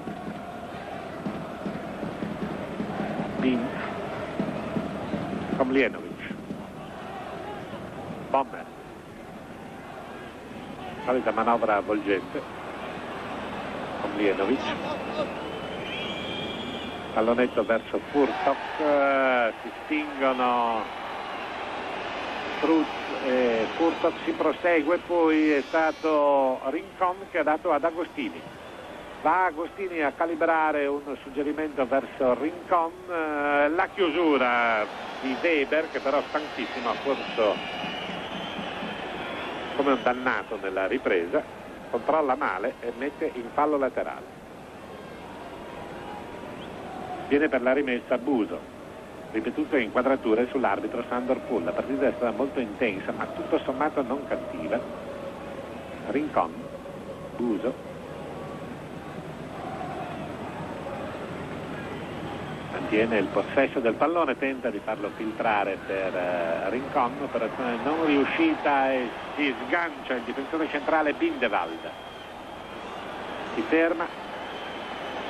[SPEAKER 2] Komljenovic. Bomber. Solita manovra avvolgente. Komljenovic. Pallonetto verso Furtok. Si spingono Struz e Furtok si prosegue. Poi è stato Rincon che ha dato ad Agostini. Va Agostini a calibrare un suggerimento verso Rincon. La chiusura di Weber che però stanchissimo ha corso come un dannato nella ripresa controlla male e mette in fallo laterale viene per la rimessa Buso ripetute inquadrature sull'arbitro Sandor Pull la partita è stata molto intensa ma tutto sommato non cattiva Rincon Buso mantiene il possesso del pallone, tenta di farlo filtrare per uh, Rincon, operazione non riuscita e si sgancia il difensore centrale Bindewald. Si ferma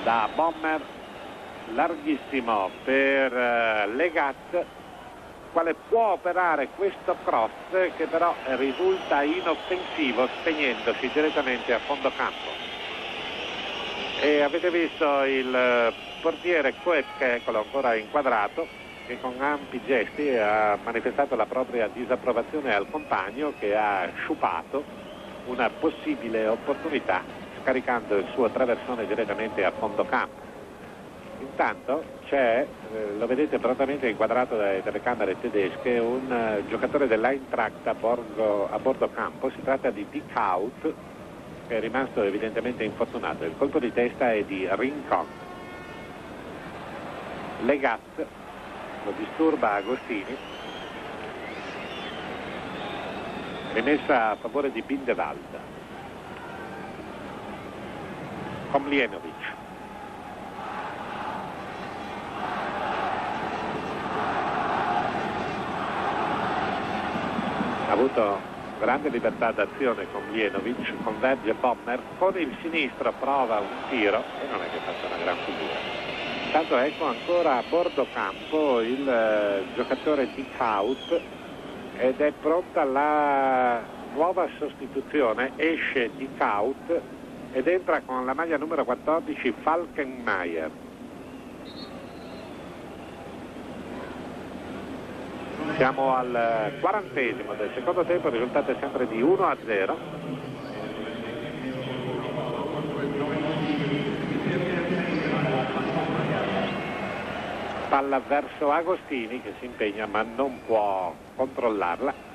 [SPEAKER 2] da Bommer larghissimo per uh, Legat quale può operare questo cross che però risulta inoffensivo spegnendosi direttamente a fondo campo. E avete visto il portiere Koepke, eccolo ancora inquadrato, che con ampi gesti ha manifestato la propria disapprovazione al compagno che ha sciupato una possibile opportunità scaricando il suo traversone direttamente a fondo campo. Intanto c'è, eh, lo vedete prontamente inquadrato dalle telecamere tedesche, un uh, giocatore dell'Eintracht a, a bordo campo, si tratta di Dick Out, che è rimasto evidentemente infortunato. Il colpo di testa è di Rincon. Legat lo disturba Agostini rimessa a favore di Bindewald Komljenovic avuto grande libertà d'azione con Lienovic, converge Bommer, con il sinistro prova un tiro e non è che faccia una gran figura. Intanto ecco ancora a bordo campo il eh, giocatore di Kaut ed è pronta la nuova sostituzione, esce di Kaut ed entra con la maglia numero 14 Falkenmeier. Siamo al quarantesimo del secondo tempo, il risultato è sempre di 1 a 0. Palla verso Agostini che si impegna ma non può controllarla.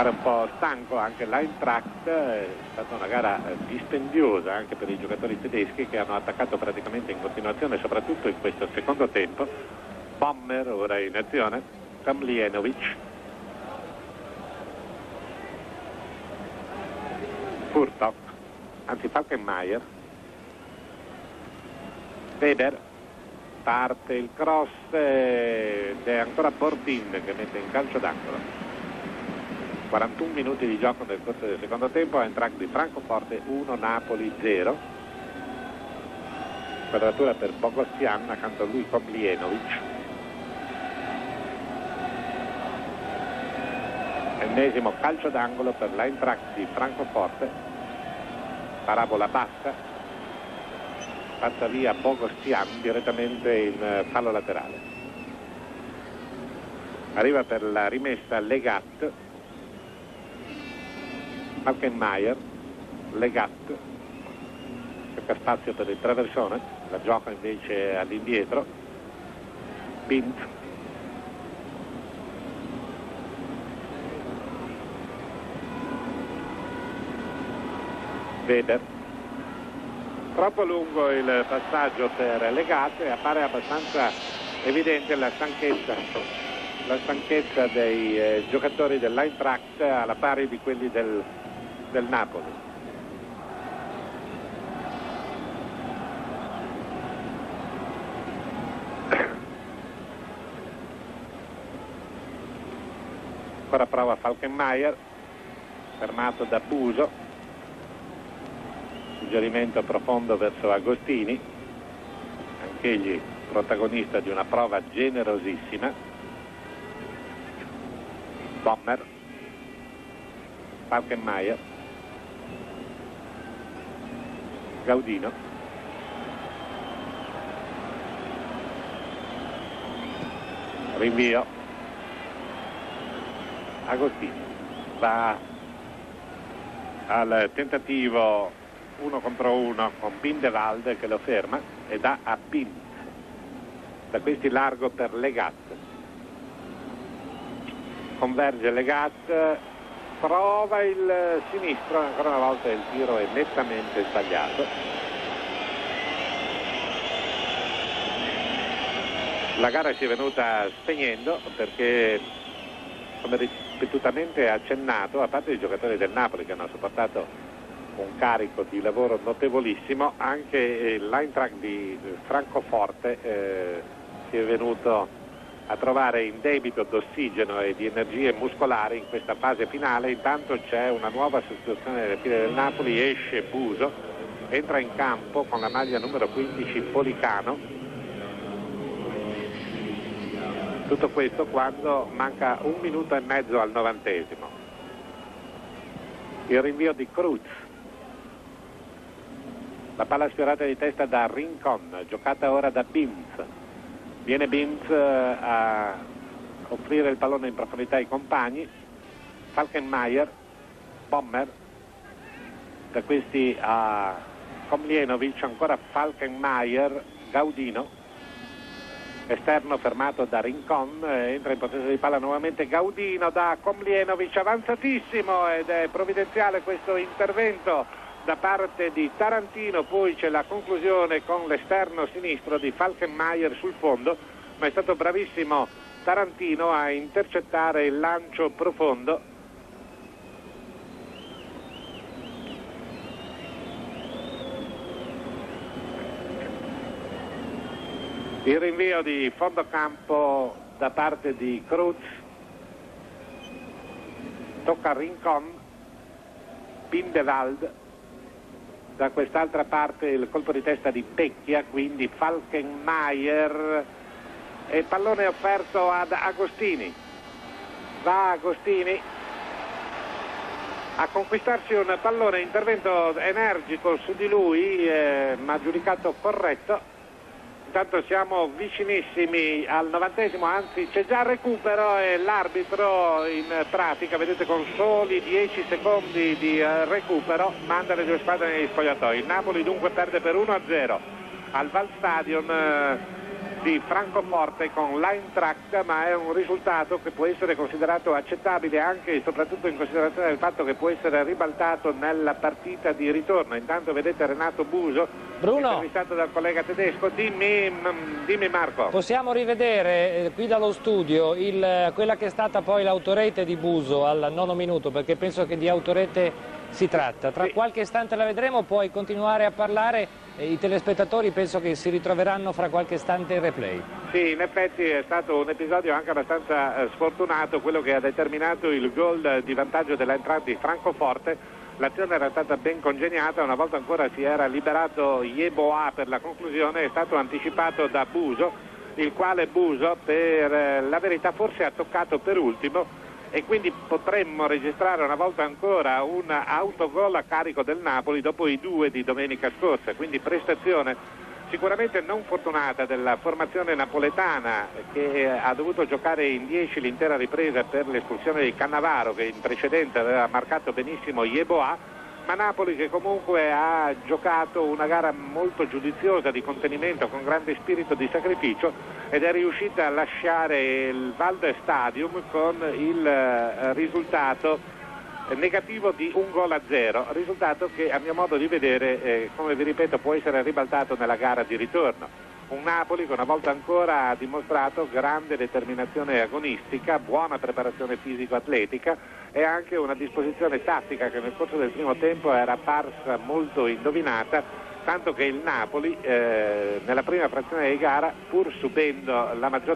[SPEAKER 2] fare un po' stanco anche l'Eintracht, è stata una gara eh, dispendiosa anche per i giocatori tedeschi che hanno attaccato praticamente in continuazione, soprattutto in questo secondo tempo. Bommer ora in azione, Kamlienovic. Furtok, anzi Falkenmeier. Weber, parte il cross ed è ancora Bordin che mette in calcio d'angolo. 41 minuti di gioco nel corso del secondo tempo, Eintracht di Francoforte 1, Napoli 0. Quadratura per Bogostian, accanto a lui Koblienovic. Ennesimo calcio d'angolo per l'Eintracht di Francoforte. Parabola bassa. Passa via Bogostian direttamente in fallo laterale. Arriva per la rimessa Legat Falkenmeier, Legat, cerca spazio per il traversone, la gioca invece all'indietro, Bint, Weber, troppo lungo il passaggio per Legat e appare abbastanza evidente la stanchezza la stanchezza dei eh, giocatori dell'Eintracht alla pari di quelli del del Napoli. Ancora prova Falkenmeier, fermato da Buso, suggerimento profondo verso Agostini, anch'egli protagonista di una prova generosissima. Bommer, Falkenmeier, Gaudino. Rinvio. Agostini va al tentativo uno contro uno con Bindewald che lo ferma e dà a Bint. Da questi largo per Legat. Converge Legat, prova il sinistro, ancora una volta il tiro è nettamente sbagliato. La gara si è venuta spegnendo perché, come ripetutamente accennato, a parte i giocatori del Napoli che hanno sopportato un carico di lavoro notevolissimo, anche l'Eintracht di Francoforte eh, si è venuto a trovare in debito d'ossigeno e di energie muscolari in questa fase finale. Intanto c'è una nuova sostituzione nelle file del Napoli, esce Buso, entra in campo con la maglia numero 15 Policano. Tutto questo quando manca un minuto e mezzo al novantesimo. Il rinvio di Cruz. La palla sfiorata di testa da Rincon, giocata ora da Bims Viene Binz eh, a offrire il pallone in profondità ai compagni. Falkenmeier, Bommer, da questi a Komlienovic, ancora Falkenmeier, Gaudino, esterno fermato da Rincon, eh, entra in possesso di palla nuovamente Gaudino da Komlienovic, avanzatissimo ed è provvidenziale questo intervento da parte di Tarantino, poi c'è la conclusione con l'esterno sinistro di Falkenmaier sul fondo, ma è stato bravissimo Tarantino a intercettare il lancio profondo. Il rinvio di fondo campo da parte di Cruz tocca a Rincon, Pindewald da quest'altra parte il colpo di testa di Pecchia, quindi Falkenmeier. E pallone offerto ad Agostini. Va Agostini a conquistarsi un pallone, intervento energico su di lui, eh, ma giudicato corretto. Intanto siamo vicinissimi al novantesimo, anzi c'è già recupero e l'arbitro in pratica, vedete con soli 10 secondi di eh, recupero, manda le due squadre negli spogliatoi. Il Napoli dunque perde per 1-0 al Val Stadion. Eh, di Francoforte con l'Eintracht, ma è un risultato che può essere considerato accettabile anche e soprattutto in considerazione del fatto che può essere ribaltato nella partita di ritorno. Intanto vedete Renato Buso,
[SPEAKER 1] Bruno.
[SPEAKER 2] intervistato dal collega tedesco. Dimmi, dimmi Marco.
[SPEAKER 1] Possiamo rivedere eh, qui dallo studio il, quella che è stata poi l'autorete di Buso al nono minuto, perché penso che di autorete si tratta. Tra qualche istante la vedremo, puoi continuare a parlare. I telespettatori penso che si ritroveranno fra qualche istante in replay.
[SPEAKER 2] Sì, in effetti è stato un episodio anche abbastanza eh, sfortunato, quello che ha determinato il gol di vantaggio dell'entrata di Francoforte. L'azione era stata ben congegnata, una volta ancora si era liberato Yeboah per la conclusione, è stato anticipato da Buso, il quale Buso per eh, la verità forse ha toccato per ultimo e quindi potremmo registrare una volta ancora un autogol a carico del Napoli dopo i due di domenica scorsa, quindi prestazione sicuramente non fortunata della formazione napoletana che ha dovuto giocare in 10 l'intera ripresa per l'espulsione di Cannavaro che in precedenza aveva marcato benissimo Yeboah ma Napoli che comunque ha giocato una gara molto giudiziosa di contenimento con grande spirito di sacrificio ed è riuscita a lasciare il Valde Stadium con il eh, risultato negativo di un gol a zero, risultato che a mio modo di vedere, eh, come vi ripeto, può essere ribaltato nella gara di ritorno. Un Napoli che una volta ancora ha dimostrato grande determinazione agonistica, buona preparazione fisico-atletica e anche una disposizione tattica che nel corso del primo tempo era apparsa molto indovinata, tanto che il Napoli eh, nella prima frazione di gara, pur subendo la maggior